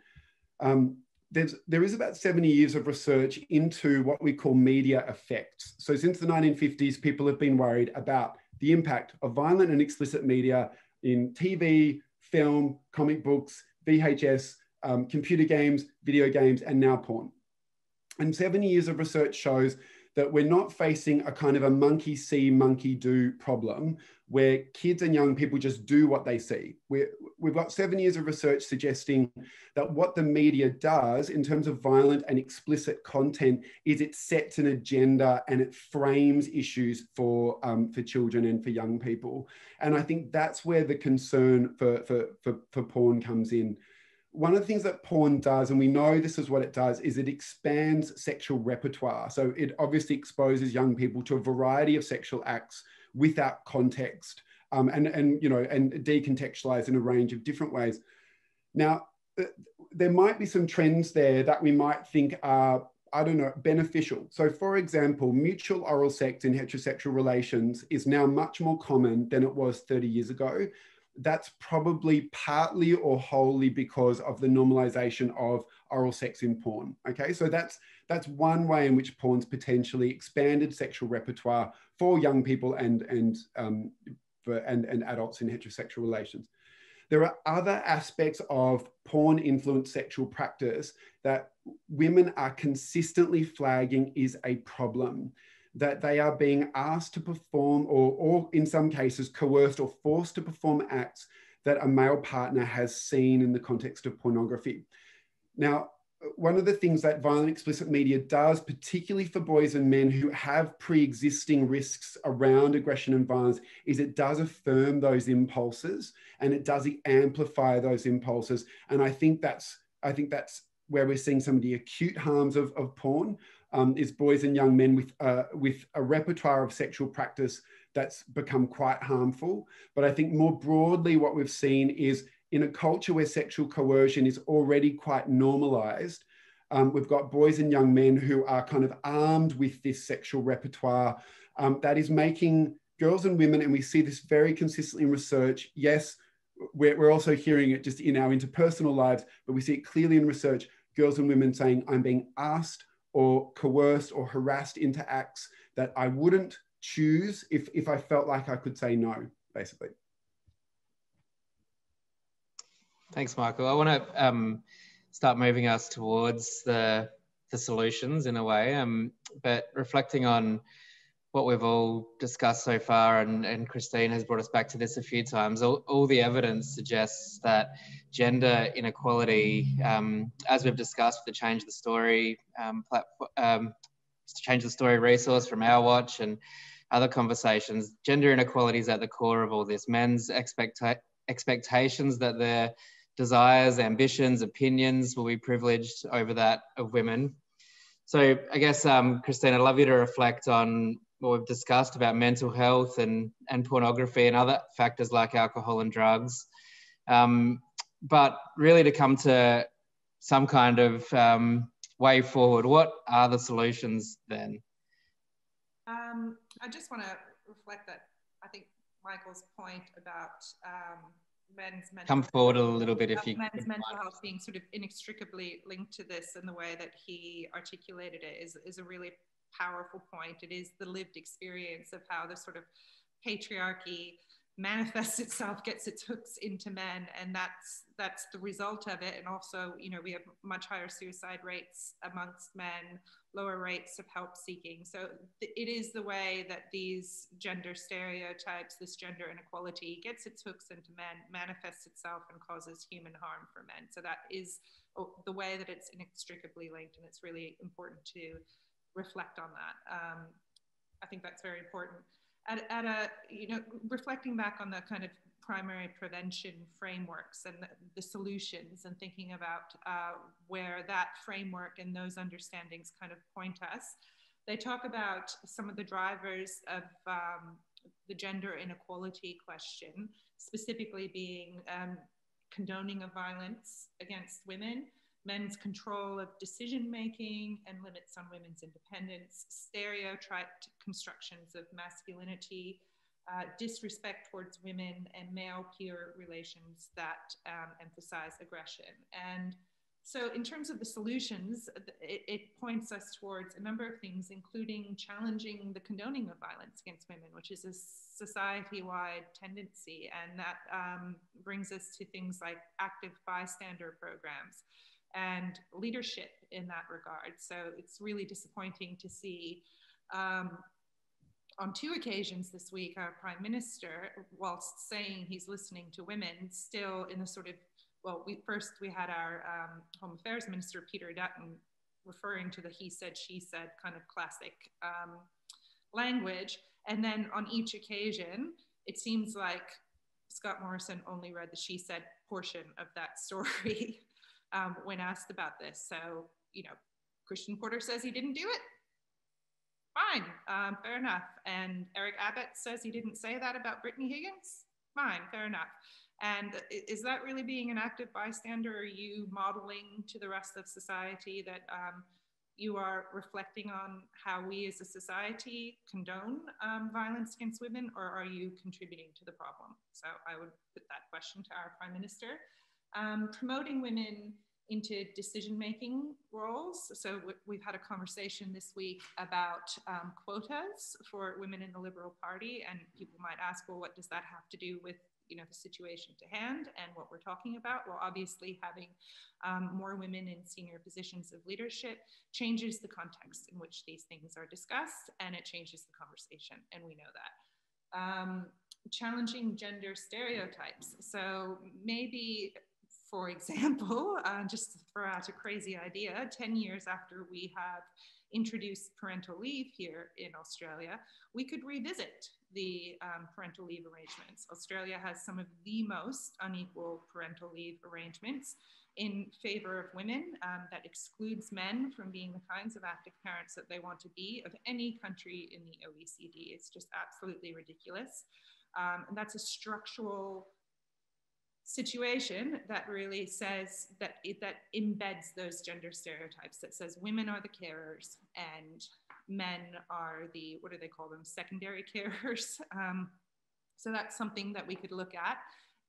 Um, there's, there is about 70 years of research into what we call media effects. So since the 1950s, people have been worried about the impact of violent and explicit media in TV, film, comic books, VHS, um, computer games, video games, and now porn. And 70 years of research shows that we're not facing a kind of a monkey see, monkey do problem where kids and young people just do what they see. we have got seven years of research suggesting that what the media does in terms of violent and explicit content is it sets an agenda and it frames issues for, um, for children and for young people. And I think that's where the concern for, for, for, for porn comes in one of the things that porn does, and we know this is what it does, is it expands sexual repertoire. So it obviously exposes young people to a variety of sexual acts without context um, and, and, you know, and decontextualized in a range of different ways. Now, uh, there might be some trends there that we might think are, I don't know, beneficial. So for example, mutual oral sex in heterosexual relations is now much more common than it was 30 years ago that's probably partly or wholly because of the normalization of oral sex in porn. Okay, so that's that's one way in which porn's potentially expanded sexual repertoire for young people and and um, for, and and adults in heterosexual relations. There are other aspects of porn influenced sexual practice that women are consistently flagging is a problem that they are being asked to perform, or, or in some cases, coerced or forced to perform acts that a male partner has seen in the context of pornography. Now, one of the things that violent explicit media does, particularly for boys and men who have pre existing risks around aggression and violence, is it does affirm those impulses and it does amplify those impulses. And I think that's, I think that's where we're seeing some of the acute harms of, of porn um, is boys and young men with, uh, with a repertoire of sexual practice that's become quite harmful. But I think more broadly, what we've seen is in a culture where sexual coercion is already quite normalized, um, we've got boys and young men who are kind of armed with this sexual repertoire um, that is making girls and women, and we see this very consistently in research. Yes, we're, we're also hearing it just in our interpersonal lives, but we see it clearly in research girls and women saying, I'm being asked or coerced or harassed into acts that I wouldn't choose if, if I felt like I could say no, basically. Thanks, Michael. I want to um, start moving us towards the, the solutions in a way, um, but reflecting on what we've all discussed so far, and, and Kristine has brought us back to this a few times, all, all the evidence suggests that gender inequality, um, as we've discussed with the Change the Story um, platform, um, Change the Story resource from Our Watch and other conversations, gender inequality is at the core of all this. Men's expecta expectations that their desires, ambitions, opinions will be privileged over that of women. So I guess, um, Kristine, I'd love you to reflect on what we've discussed about mental health and, and pornography and other factors like alcohol and drugs. Um, but really to come to some kind of um, way forward, what are the solutions then? Um, I just want to reflect that I think Michael's point about um, men's mental come forward a little bit if um, you men's mental health being sort of inextricably linked to this and the way that he articulated it is, is a really powerful point. It is the lived experience of how the sort of patriarchy manifests itself gets its hooks into men and that's that's the result of it. And also you know we have much higher suicide rates amongst men lower rates of help seeking. So it is the way that these gender stereotypes this gender inequality gets its hooks into men manifests itself and causes human harm for men. So that is oh, the way that it's inextricably linked and it's really important to reflect on that. Um, i think that's very important. At, at a, you know, reflecting back on the kind of primary prevention frameworks and the, the solutions and thinking about uh, where that framework and those understandings kind of point us. They talk about some of the drivers of um, the gender inequality question, specifically being um, condoning of violence against women, men's control of decision making and limits on women's independence, stereotyped constructions of masculinity, uh, disrespect towards women, and male peer relations that um, emphasize aggression. And so, in terms of the solutions, it, it, points us towards a number of things, including challenging the condoning of violence against women, which is a society wide tendency. And that um, brings us to things like active bystander programs and leadership in that regard. So it's really disappointing to see um, on two occasions this week, our prime minister, whilst saying he's listening to women, still in a sort of well, we first we had our um, Home Affairs Minister Peter Dutton referring to the he said she said kind of classic um, language, and then on each occasion, it seems like Scott Morrison only read the she said portion of that story um, when asked about this. So, you know, Christian Porter says he didn't do it. Fine, um, fair enough. And Eric Abetz says he didn't say that about Brittany Higgins. Fine, fair enough. And is that really being an active bystander? Are you modeling to the rest of society that um, you are reflecting on how we as a society condone um, violence against women, or are you contributing to the problem? So I would put that question to our Prime Minister. Um, promoting women into decision making roles. So we've had a conversation this week about um, quotas for women in the Liberal Party, and people might ask, well, what does that have to do with you know the situation to hand and what we're talking about? Well, obviously, having um, more women in senior positions of leadership changes the context in which these things are discussed, and it changes the conversation, and we know that. Um, challenging gender stereotypes. So maybe for example, uh, just to throw out a crazy idea, 10 years after we have introduced parental leave here in Australia, we could revisit the um, parental leave arrangements. Australia has some of the most unequal parental leave arrangements in favor of women um, that excludes men from being the kinds of active parents that they want to be of any country in the OECD. It's just absolutely ridiculous. Um, and that's a structural situation that really says that it, that embeds those gender stereotypes that says women are the carers and men are the what do they call them secondary carers. Um, so that's something that we could look at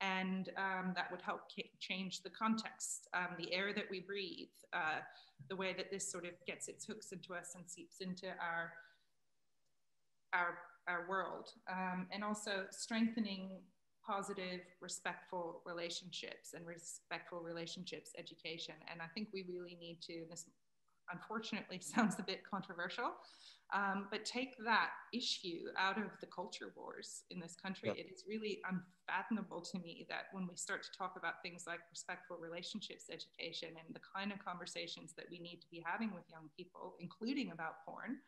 and um, that would help change the context um, the air that we breathe uh, the way that this sort of gets its hooks into us and seeps into our our our world. Um, and also strengthening positive, respectful relationships and respectful relationships education. And I think we really need to, this unfortunately sounds a bit controversial, um, but take that issue out of the culture wars in this country. It is really unfathomable to me that when we start to talk about things like respectful relationships education and the kind of conversations that we need to be having with young people, including about porn,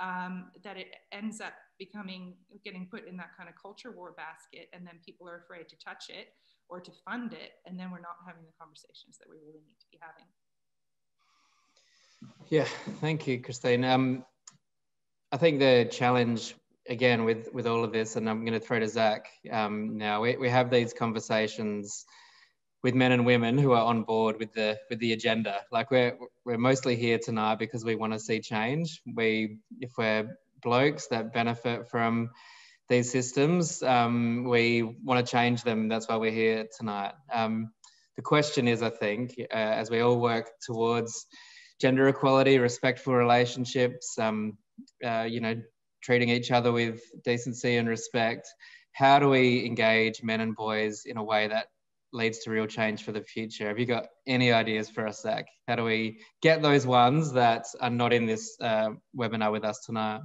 um, that it ends up becoming getting put in that kind of culture war basket and then people are afraid to touch it or to fund it and then we're not having the conversations that we really need to be having. Yeah thank you kristine. Um, i think the challenge again with with all of this and i'm going to throw to zac um, now we, we have these conversations with men and women who are on board with the with the agenda. Like we're we're mostly here tonight because we want to see change. We if we're blokes that benefit from these systems, um, we want to change them. That's why we're here tonight. Um, the question is, I think, uh, as we all work towards gender equality, respectful relationships, um, uh, you know, treating each other with decency and respect, how do we engage men and boys in a way that leads to real change for the future. Have you got any ideas for us, Zac? How do we get those ones that are not in this uh, webinar with us tonight?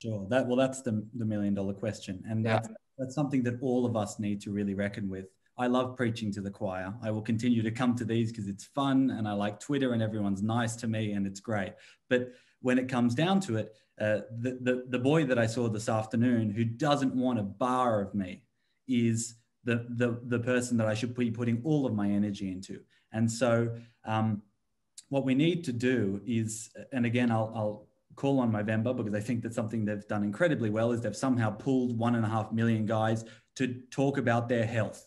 Sure. That well, that's the, the million dollar question, and yeah. that's, that's something that all of us need to really reckon with. I love preaching to the choir. I will continue to come to these because it's fun, and I like Twitter, and everyone's nice to me, and it's great. But when it comes down to it, uh, the, the the boy that I saw this afternoon who doesn't want a bar of me is the, the, the person that I should be putting all of my energy into. And so, um, what we need to do is, and again, I'll, I'll call on Movember because I think that something they've done incredibly well is they've somehow pulled one and a half million guys to talk about their health.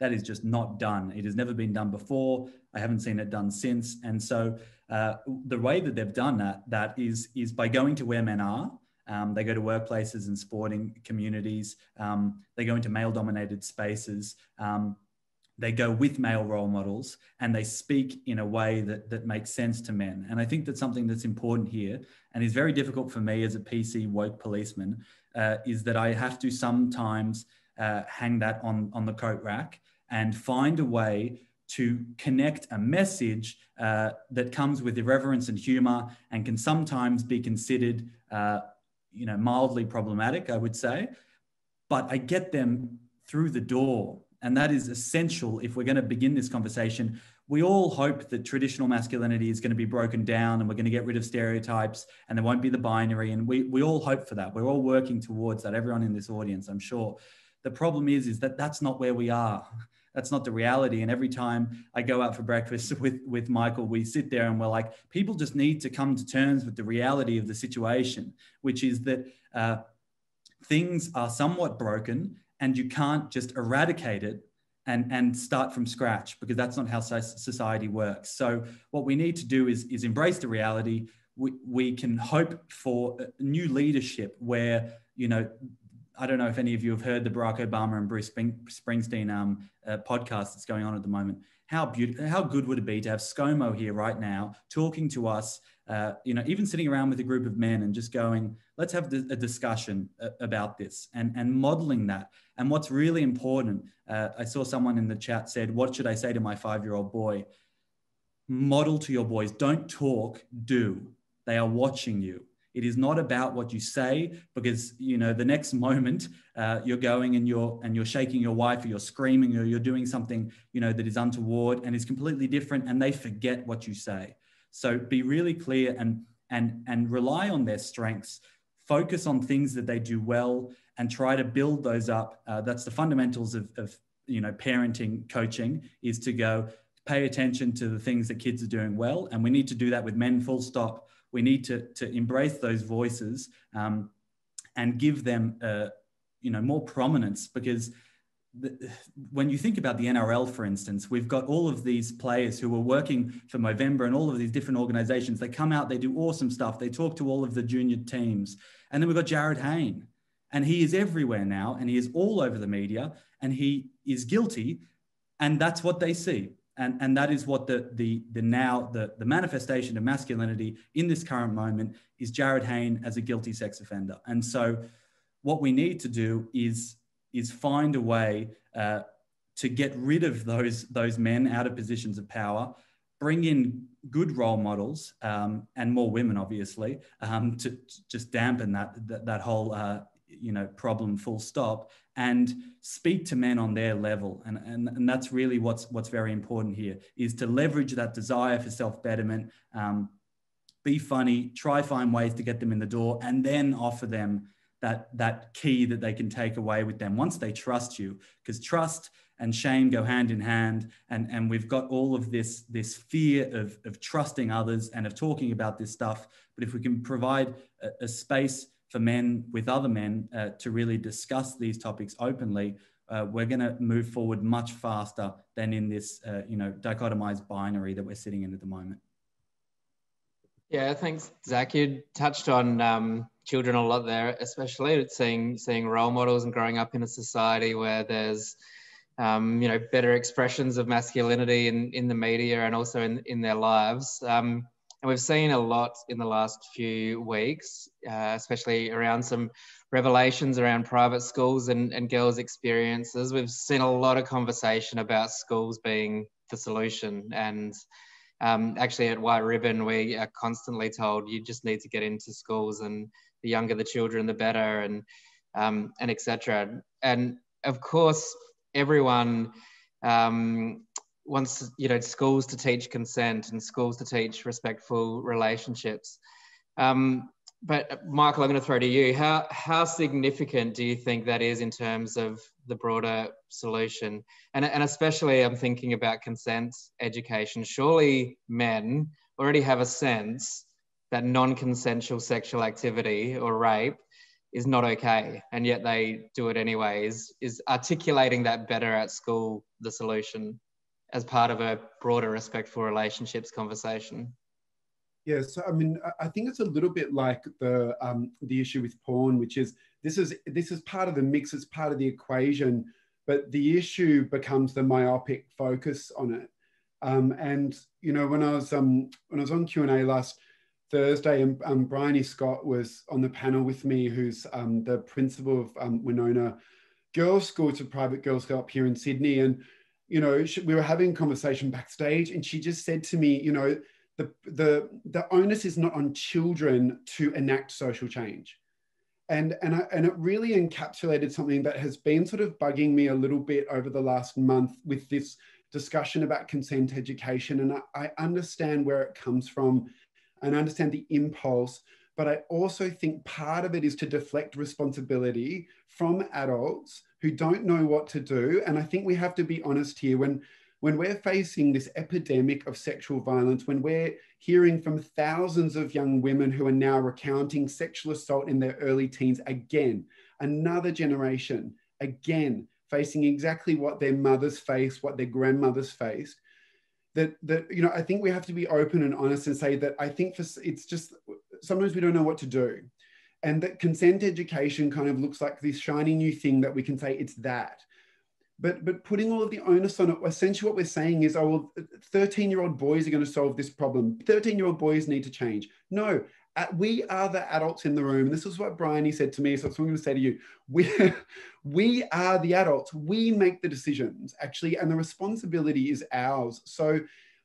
That is just not done. It has never been done before. I haven't seen it done since. And so uh, the way that they've done that, that is, is by going to where men are um, they go to workplaces and sporting communities. Um, they go into male dominated spaces. Um, they go with male role models and they speak in a way that, that makes sense to men. And I think that's something that's important here and is very difficult for me as a PC woke policeman uh, is that I have to sometimes uh, hang that on, on the coat rack and find a way to connect a message uh, that comes with irreverence and humor and can sometimes be considered uh, you know, mildly problematic, I would say, but I get them through the door. And that is essential if we're going to begin this conversation. We all hope that traditional masculinity is going to be broken down and we're going to get rid of stereotypes and there won't be the binary. And we, we all hope for that. We're all working towards that, everyone in this audience, I'm sure. The problem is, is that that's not where we are that's not the reality. And every time I go out for breakfast with, with Michael, we sit there and we're like, people just need to come to terms with the reality of the situation, which is that uh, things are somewhat broken and you can't just eradicate it and, and start from scratch because that's not how society works. So what we need to do is, is embrace the reality. We, we can hope for new leadership where, you know, I don't know if any of you have heard the Barack Obama and Bruce Springsteen um, uh, podcast that's going on at the moment. How beautiful, how good would it be to have ScoMo here right now, talking to us, uh, you know, even sitting around with a group of men and just going, let's have a discussion uh, about this and, and modeling that. And what's really important, uh, I saw someone in the chat said, what should I say to my five-year-old boy? Model to your boys. Don't talk, do. They are watching you it is not about what you say because you know the next moment uh, you're going and you're and you're shaking your wife or you're screaming or you're doing something you know that is untoward and is completely different and they forget what you say. So be really clear and and and rely on their strengths. Focus on things that they do well and try to build those up. Uh, that's the fundamentals of, of you know parenting coaching is to go pay attention to the things that kids are doing well and we need to do that with men full stop we need to, to embrace those voices um, and give them uh, you know more prominence because the, when you think about the NRL, for instance, we've got all of these players who are working for Movember and all of these different organizations. They come out, they do awesome stuff. They talk to all of the junior teams. And then we've got Jarryd Hayne, and he is everywhere now, and he is all over the media, and he is guilty. And that's what they see and, and that is what the, the, the now the, the manifestation of masculinity in this current moment is Jarryd Hayne as a guilty sex offender. And so what we need to do is is find a way uh, to get rid of those those men out of positions of power bring in good role models um, and more women obviously um, to, to, just dampen that that, that whole uh, you know problem full stop and speak to men on their level and, and, and that's really what's what's very important here is to leverage that desire for self-betterment um, be funny, try find ways to get them in the door, and then offer them that that key that they can take away with them once they trust you. Because trust and shame go hand in hand, and and we've got all of this this fear of of trusting others and of talking about this stuff. But if we can provide a, a space for men with other men uh, to really discuss these topics openly, uh, we're going to move forward much faster than in this, uh, you know, dichotomized binary that we're sitting in at the moment. Yeah, thanks, Zac. You touched on um, children a lot there, especially seeing seeing role models and growing up in a society where there's, um, you know, better expressions of masculinity in, in the media and also in, in their lives. Um, and we've seen a lot in the last few weeks, uh, especially around some revelations around private schools and, and girls' experiences. We've seen a lot of conversation about schools being the solution. And um, actually, at White Ribbon, we are constantly told you just need to get into schools, and the younger the children, the better, and um, and etc. And of course, everyone um, wants you know schools to teach consent and schools to teach respectful relationships. Um, but Michael, I'm going to throw to you. How how significant do you think that is in terms of the broader solution? And and especially, I'm thinking about consent education. Surely men already have a sense that non-consensual sexual activity or rape is not okay, and yet they do it anyways. Is articulating that better at school the solution as part of a broader respectful relationships conversation? Yeah, so I mean, I think it's a little bit like the um, the issue with porn, which is this is this is part of the mix, it's part of the equation, but the issue becomes the myopic focus on it. Um, and you know, when I was um, when I was on Q and A last Thursday, and um, Briony Scott was on the panel with me, who's um, the principal of um, Wenona Girls' School, it's a private girls' school up here in Sydney, and you know, we were having a conversation backstage, and she just said to me, you know the, the, the onus is not on children to enact social change. And, and, I, and it really encapsulated something that has been sort of bugging me a little bit over the last month with this discussion about consent education. And I, I understand where it comes from and I understand the impulse, but I also think part of it is to deflect responsibility from adults who don't know what to do. And I think we have to be honest here when when we're facing this epidemic of sexual violence, when we're hearing from thousands of young women who are now recounting sexual assault in their early teens again, another generation, again, facing exactly what their mothers faced, what their grandmothers faced, that, that you know, I think we have to be open and honest and say that I think for, it's just, sometimes we don't know what to do. And that consent education kind of looks like this shiny new thing that we can say it's that. But but putting all of the onus on it essentially what we're saying is oh well 13 year old boys are going to solve this problem. 13 year old boys need to change. No Uh, we are the adults in the room and this is what Briony said to me so i'm going to say to you. We we are the adults. We make the decisions actually and the responsibility is ours. So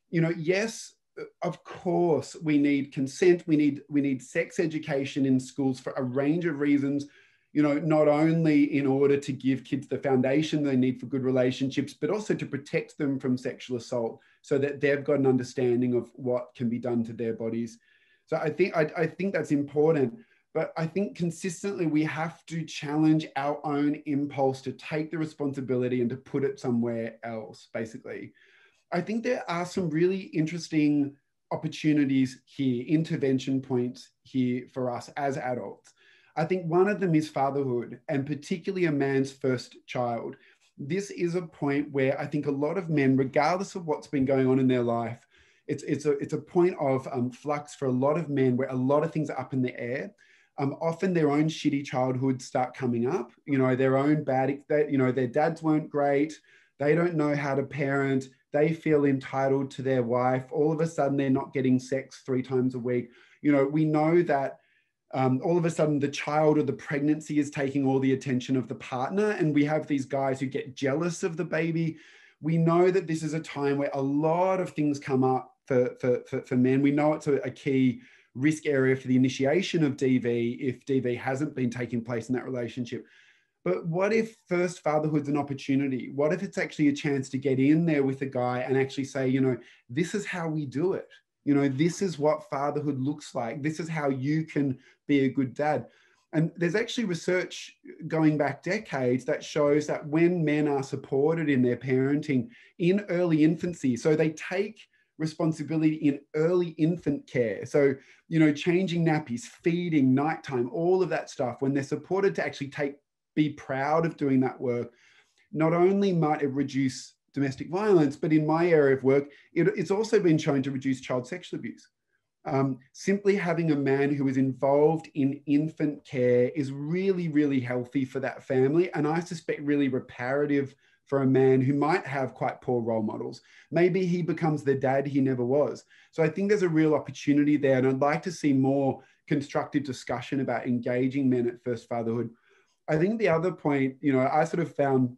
you know yes uh, of course we need consent we need we need sex education in schools for a range of reasons you know, not only in order to give kids the foundation they need for good relationships, but also to protect them from sexual assault so that they've got an understanding of what can be done to their bodies. So I think I, I think that's important. But I think consistently we have to challenge our own impulse to take the responsibility and to put it somewhere else, basically. I think there are some really interesting opportunities here, intervention points here for us as adults. I think one of them is fatherhood, and particularly a man's first child. This is a point where I think a lot of men, regardless of what's been going on in their life, it's, it's, a, it's a point of um, flux for a lot of men where a lot of things are up in the air. Um, often their own shitty childhoods start coming up, you know, their own bad, they, you know, their dads weren't great. They don't know how to parent. They feel entitled to their wife. All of a sudden, they're not getting sex three times a week. You know, we know that um, all of a sudden the child or the pregnancy is taking all the attention of the partner and we have these guys who get jealous of the baby we know that this is a time where a lot of things come up for, for, for, for men we know it's a, a, key risk area for the initiation of dv if dv hasn't been taking place in that relationship but what if first fatherhood's an opportunity what if it's actually a chance to get in there with a guy and actually say you know this is how we do it You know, this is what fatherhood looks like. This is how you can be a good dad. And there's actually research going back decades that shows that when men are supported in their parenting in early infancy, so they take responsibility in early infant care. So, you know, changing nappies, feeding, nighttime, all of that stuff, when they're supported to actually take, be proud of doing that work, not only might it reduce domestic violence, but in my area of work, it, it's also been shown to reduce child sexual abuse. Um, simply having a man who is involved in infant care is really, really healthy for that family. And I suspect really reparative for a man who might have quite poor role models. Maybe he becomes the dad he never was. So I think there's a real opportunity there. And I'd like to see more constructive discussion about engaging men at first fatherhood. I think the other point, you know, I sort of found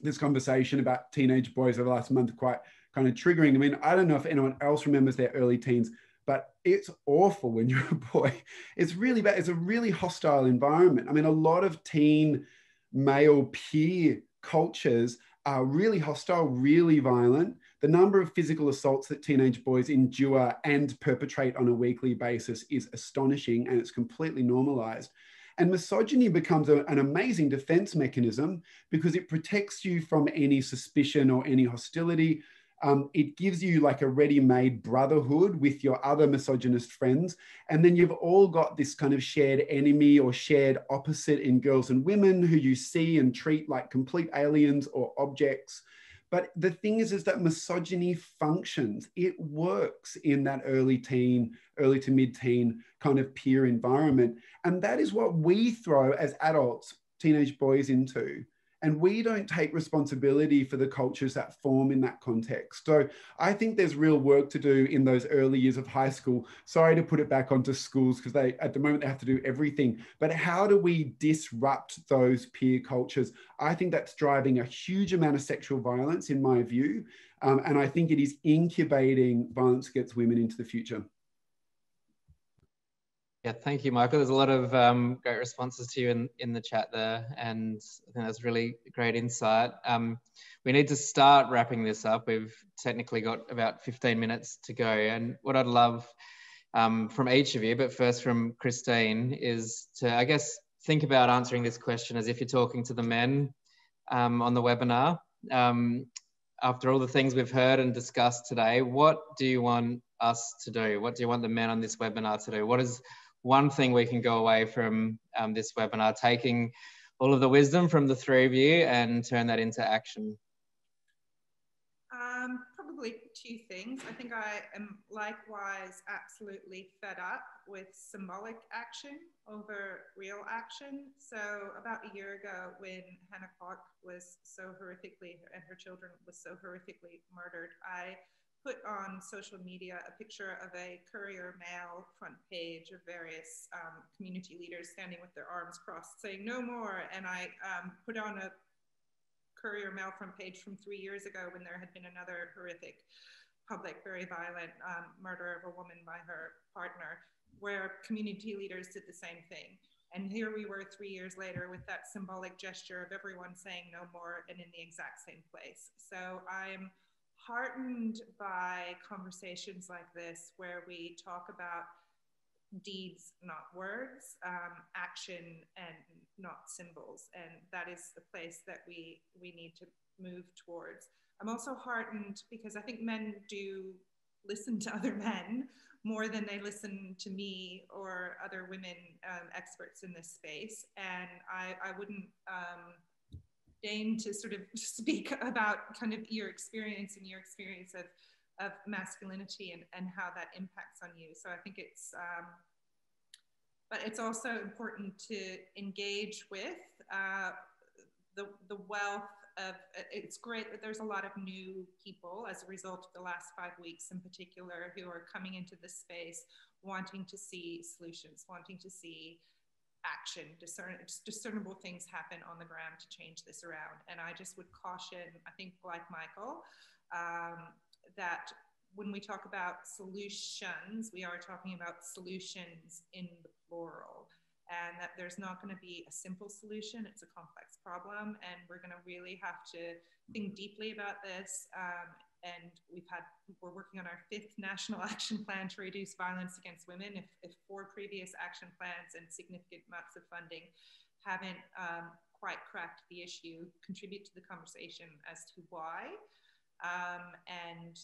this conversation about teenage boys over the last month quite kind of triggering. I mean, I don't know if anyone else remembers their early teens but it's awful when you're a boy. It's really bad. It's a really hostile environment. I mean, a lot of teen male peer cultures are really hostile, really violent. The number of physical assaults that teenage boys endure and perpetrate on a weekly basis is astonishing and it's completely normalized. And misogyny becomes a, an amazing defense mechanism because it protects you from any suspicion or any hostility um, it gives you like a ready-made brotherhood with your other misogynist friends. And then you've all got this kind of shared enemy or shared opposite in girls and women who you see and treat like complete aliens or objects. But the thing is is that misogyny functions. It works in that early teen early to mid-teen kind of peer environment. And that is what we throw as adults teenage boys into and we don't take responsibility for the cultures that form in that context. So I think there's real work to do in those early years of high school. Sorry to put it back onto schools because they at the moment they have to do everything. But how do we disrupt those peer cultures? I think that's driving a huge amount of sexual violence in my view. Um, and I think it is incubating violence against women into the future. Yeah, thank you, Michael. There's a lot of um, great responses to you in, in the chat there, and I think that's really great insight. Um, we need to start wrapping this up. We've technically got about 15 minutes to go, and what I'd love um, from each of you, but first from Kristine, is to, I guess, think about answering this question as if you're talking to the men um, on the webinar. Um, after all the things we've heard and discussed today, what do you want us to do? What do you want the men on this webinar to do? What is one thing we can go away from um, this webinar, taking all of the wisdom from the three of you and turn that into action? Um, probably two things. I think I am likewise absolutely fed up with symbolic action over real action. So about a year ago when Hannah Clarke was so horrifically, and her children was so horrifically murdered, I put on social media a picture of a courier mail front page of various um, community leaders standing with their arms crossed saying no more. And i um, put on a courier mail front page from three years ago when there had been another horrific public very violent um, murder of a woman by her partner where community leaders did the same thing. And here we were three years later with that symbolic gesture of everyone saying no more and in the exact same place. So i'm heartened by conversations like this where we talk about deeds, not words, um, action and not symbols. And that is the place that we, we need to move towards. I'm also heartened because I think men do listen to other men more than they listen to me or other women um, experts in this space. And I, I wouldn't um, deign to sort of speak about kind of your experience and your experience of, of masculinity and, and how that impacts on you. So I think it's, um, but it's also important to engage with uh, the, the wealth of, it's great that there's a lot of new people as a result of the last five weeks in particular who are coming into this space wanting to see solutions, wanting to see action, discern, discernible things happen on the ground to change this around. And I just would caution, I think, like Michael, um, that when we talk about solutions, we are talking about solutions in the plural. And that there's not going to be a simple solution, it's a complex problem. And we're going to really have to think deeply about this um, and we've had we're working on our fifth national action plan to reduce violence against women. If, if four previous action plans and significant amounts of funding haven't um, quite cracked the issue, contribute to the conversation as to why um, and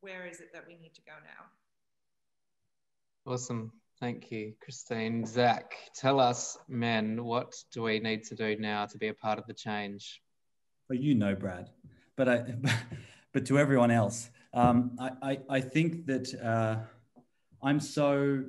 where is it that we need to go now. Awesome. Thank you, Kristine. Zac, tell us, men, what do we need to do now to be a part of the change? Well, you know, Brad, but I, but to everyone else, um, I, I, I, think that uh, I'm so.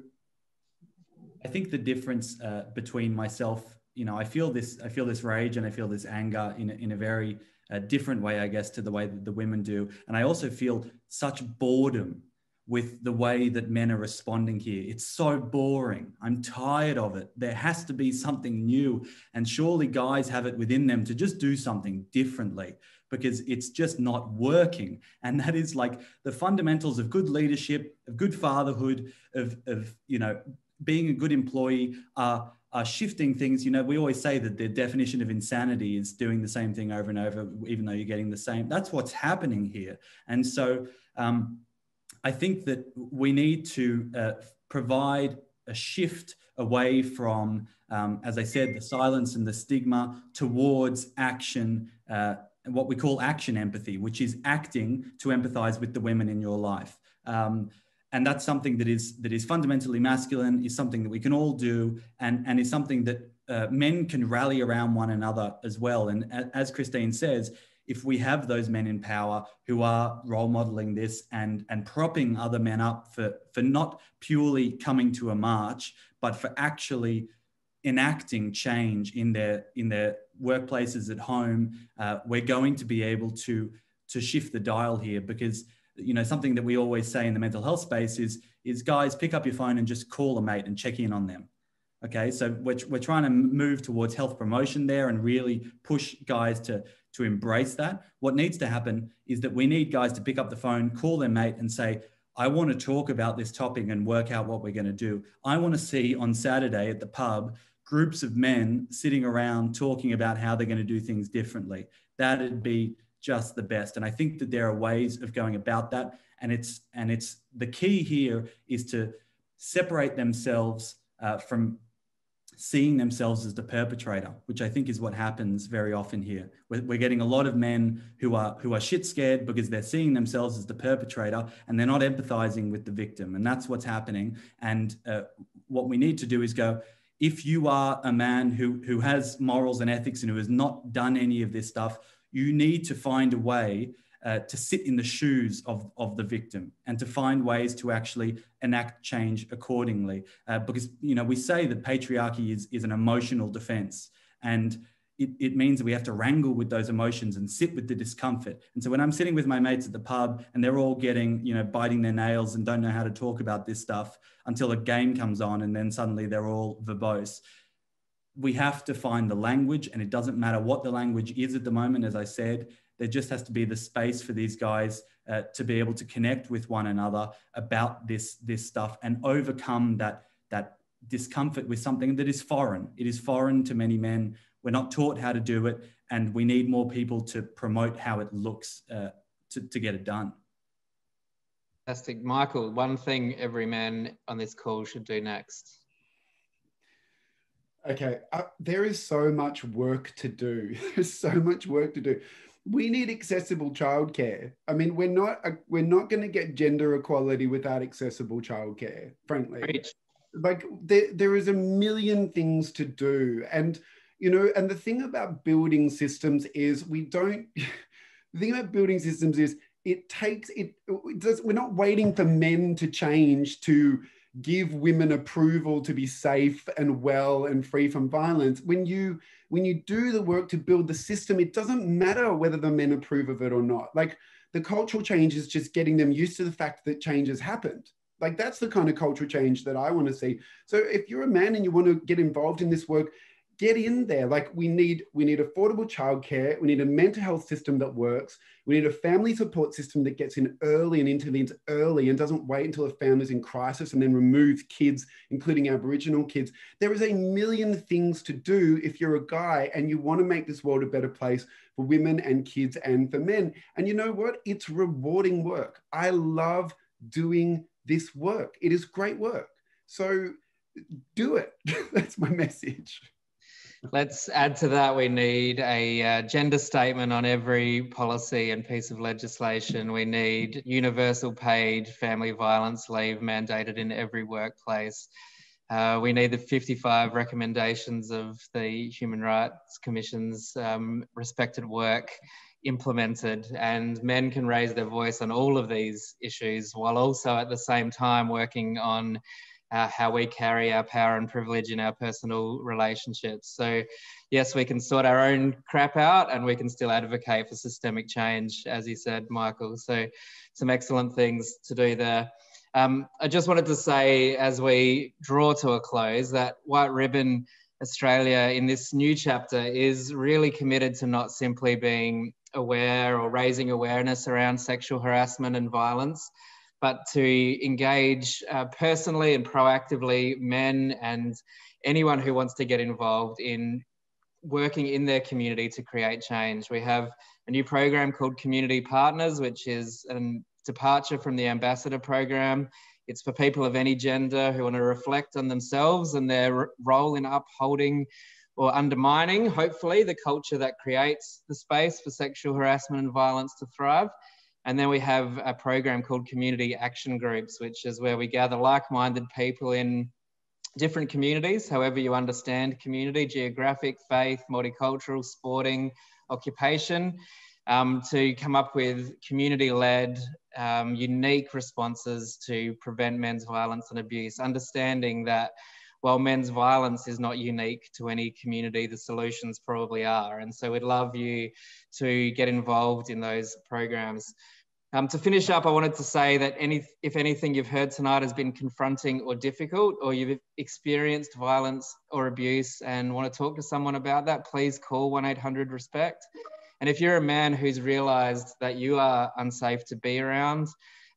I think the difference uh, between myself, you know, I feel this, I feel this rage and I feel this anger in a, in a very uh, different way, I guess, to the way that the women do, and I also feel such boredom with the way that men are responding here. It's so boring. I'm tired of it. There has to be something new. And surely guys have it within them to just do something differently because it's just not working. And that is like the fundamentals of good leadership, of good fatherhood, of, of you know, being a good employee are are shifting things. You know, we always say that the definition of insanity is doing the same thing over and over, even though you're getting the same. That's what's happening here. And so um, I think that we need to uh, provide a shift away from, um, as I said, the silence and the stigma towards action, uh, what we call action empathy, which is acting to empathize with the women in your life. Um, and that's something that is that is fundamentally masculine, is something that we can all do, and, and is something that uh, men can rally around one another as well. And as Kristine says, if we have those men in power who are role modeling this and and propping other men up for for not purely coming to a march but for actually enacting change in their in their workplaces at home uh, we're going to be able to to shift the dial here because you know something that we always say in the mental health space is is guys pick up your phone and just call a mate and check in on them. Okay so we're, we're trying to move towards health promotion there and really push guys to to embrace that. What needs to happen is that we need guys to pick up the phone, call their mate, and say, I want to talk about this topic and work out what we're going to do. I want to see on Saturday at the pub groups of men sitting around talking about how they're going to do things differently. That'd be just the best. And I think that there are ways of going about that. And it's and it's the key here is to separate themselves uh, from seeing themselves as the perpetrator, which I think is what happens very often here. We're, we're, getting a lot of men who are who are shit scared because they're seeing themselves as the perpetrator and they're not empathizing with the victim, and that's what's happening. And uh, what we need to do is go. If you are a man who who has morals and ethics and who has not done any of this stuff, you need to find a way uh, to sit in the shoes of, of the victim and to find ways to actually enact change accordingly. Uh, because, you know, we say that patriarchy is, is an emotional defense and it, it means we have to wrangle with those emotions and sit with the discomfort. And so when I'm sitting with my mates at the pub and they're all getting, you know, biting their nails and don't know how to talk about this stuff until a game comes on and then suddenly they're all verbose we have to find the language and it doesn't matter what the language is at the moment as i said there just has to be the space for these guys uh, to be able to connect with one another about this this stuff and overcome that that discomfort with something that is foreign. It is foreign to many men. We're not taught how to do it, and we need more people to promote how it looks uh, to, to get it done. Fantastic. Michael, one thing every man on this call should do next. Okay, uh, there is so much work to do. There's so much work to do we need accessible childcare. I mean, we're not we're not going to get gender equality without accessible childcare. Frankly, right. like there there is a million things to do, and you know, and the thing about building systems is we don't. the thing about building systems is it takes it, it does, we're not waiting for men to change to give women approval to be safe and well and free from violence when you when you do the work to build the system it doesn't matter whether the men approve of it or not. Like the cultural change is just getting them used to the fact that change has happened. Like that's the kind of cultural change that i want to see. So if you're a man and you want to get involved in this work get in there. Like we need we need affordable childcare. We need a mental health system that works. We need a family support system that gets in early and intervenes early and doesn't wait until a family's in crisis and then removes kids including aboriginal kids. There is a million things to do if you're a guy and you want to make this world a better place for women and kids and for men. And you know what? It's rewarding work. I love doing this work. It is great work. So do it. That's my message Let's add to that. We need a uh, gender statement on every policy and piece of legislation. We need universal paid family violence leave mandated in every workplace. Uh, we need the 55 recommendations of the Human Rights Commission's um, Respect@Work implemented, and men can raise their voice on all of these issues while also at the same time working on uh, how we carry our power and privilege in our personal relationships. So, yes, we can sort our own crap out and we can still advocate for systemic change, as you said, Michael. So, some excellent things to do there. Um, I just wanted to say, as we draw to a close, that White Ribbon Australia in this new chapter is really committed to not simply being aware or raising awareness around sexual harassment and violence, but to engage uh, personally and proactively men and anyone who wants to get involved in working in their community to create change. We have a new program called Community Partners, which is a departure from the Ambassador program. It's for people of any gender who want to reflect on themselves and their role in upholding or undermining, hopefully, the culture that creates the space for sexual harassment and violence to thrive. And then we have a program called Community Action Groups, which is where we gather like minded people in different communities, however you understand community, geographic, faith, multicultural, sporting, occupation, um, to come up with community led, um, unique responses to prevent men's violence and abuse, understanding that while men's violence is not unique to any community, the solutions probably are. And so we'd love you to get involved in those programs. Um, to finish up, I wanted to say that any, if anything you've heard tonight has been confronting or difficult, or you've experienced violence or abuse and want to talk to someone about that, please call 1 800 RESPECT. And if you're a man who's realized that you are unsafe to be around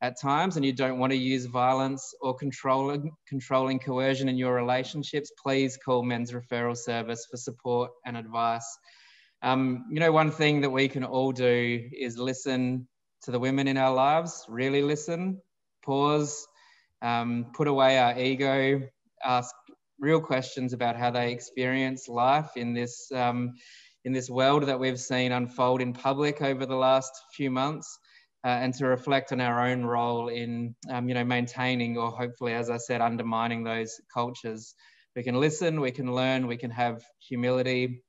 at times and you don't want to use violence or controlling, controlling coercion in your relationships, please call Men's Referral Service for support and advice. Um, you know, one thing that we can all do is listen to the women in our lives, really listen, pause, um, put away our ego, ask real questions about how they experience life in this um, in this world that we've seen unfold in public over the last few months, uh, and to reflect on our own role in um, you know maintaining or hopefully, as I said, undermining those cultures. We can listen, we can learn, we can have humility,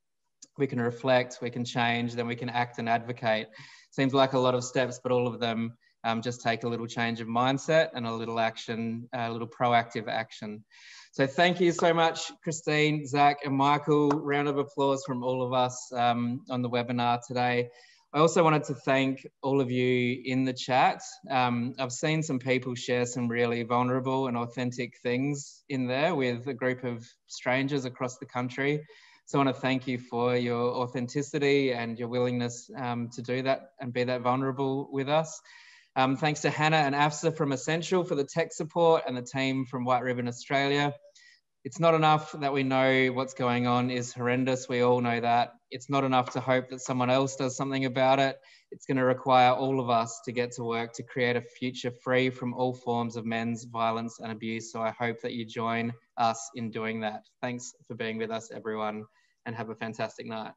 we can reflect, we can change, then we can act and advocate seems like a lot of steps, but all of them um, just take a little change of mindset and a little action, a little proactive action. So thank you so much, Kristine, Zac, and Michael. Round of applause from all of us um, on the webinar today. I also wanted to thank all of you in the chat. Um, I've seen some people share some really vulnerable and authentic things in there with a group of strangers across the country. So I want to thank you for your authenticity and your willingness um, to do that and be that vulnerable with us. Um, thanks to Hannah and AFSA from Essential for the tech support and the team from White Ribbon Australia. It's not enough that we know what's going on is horrendous. We all know that. It's not enough to hope that someone else does something about it. It's going to require all of us to get to work to create a future free from all forms of men's violence and abuse. So I hope that you join us in doing that. Thanks for being with us, everyone and have a fantastic night.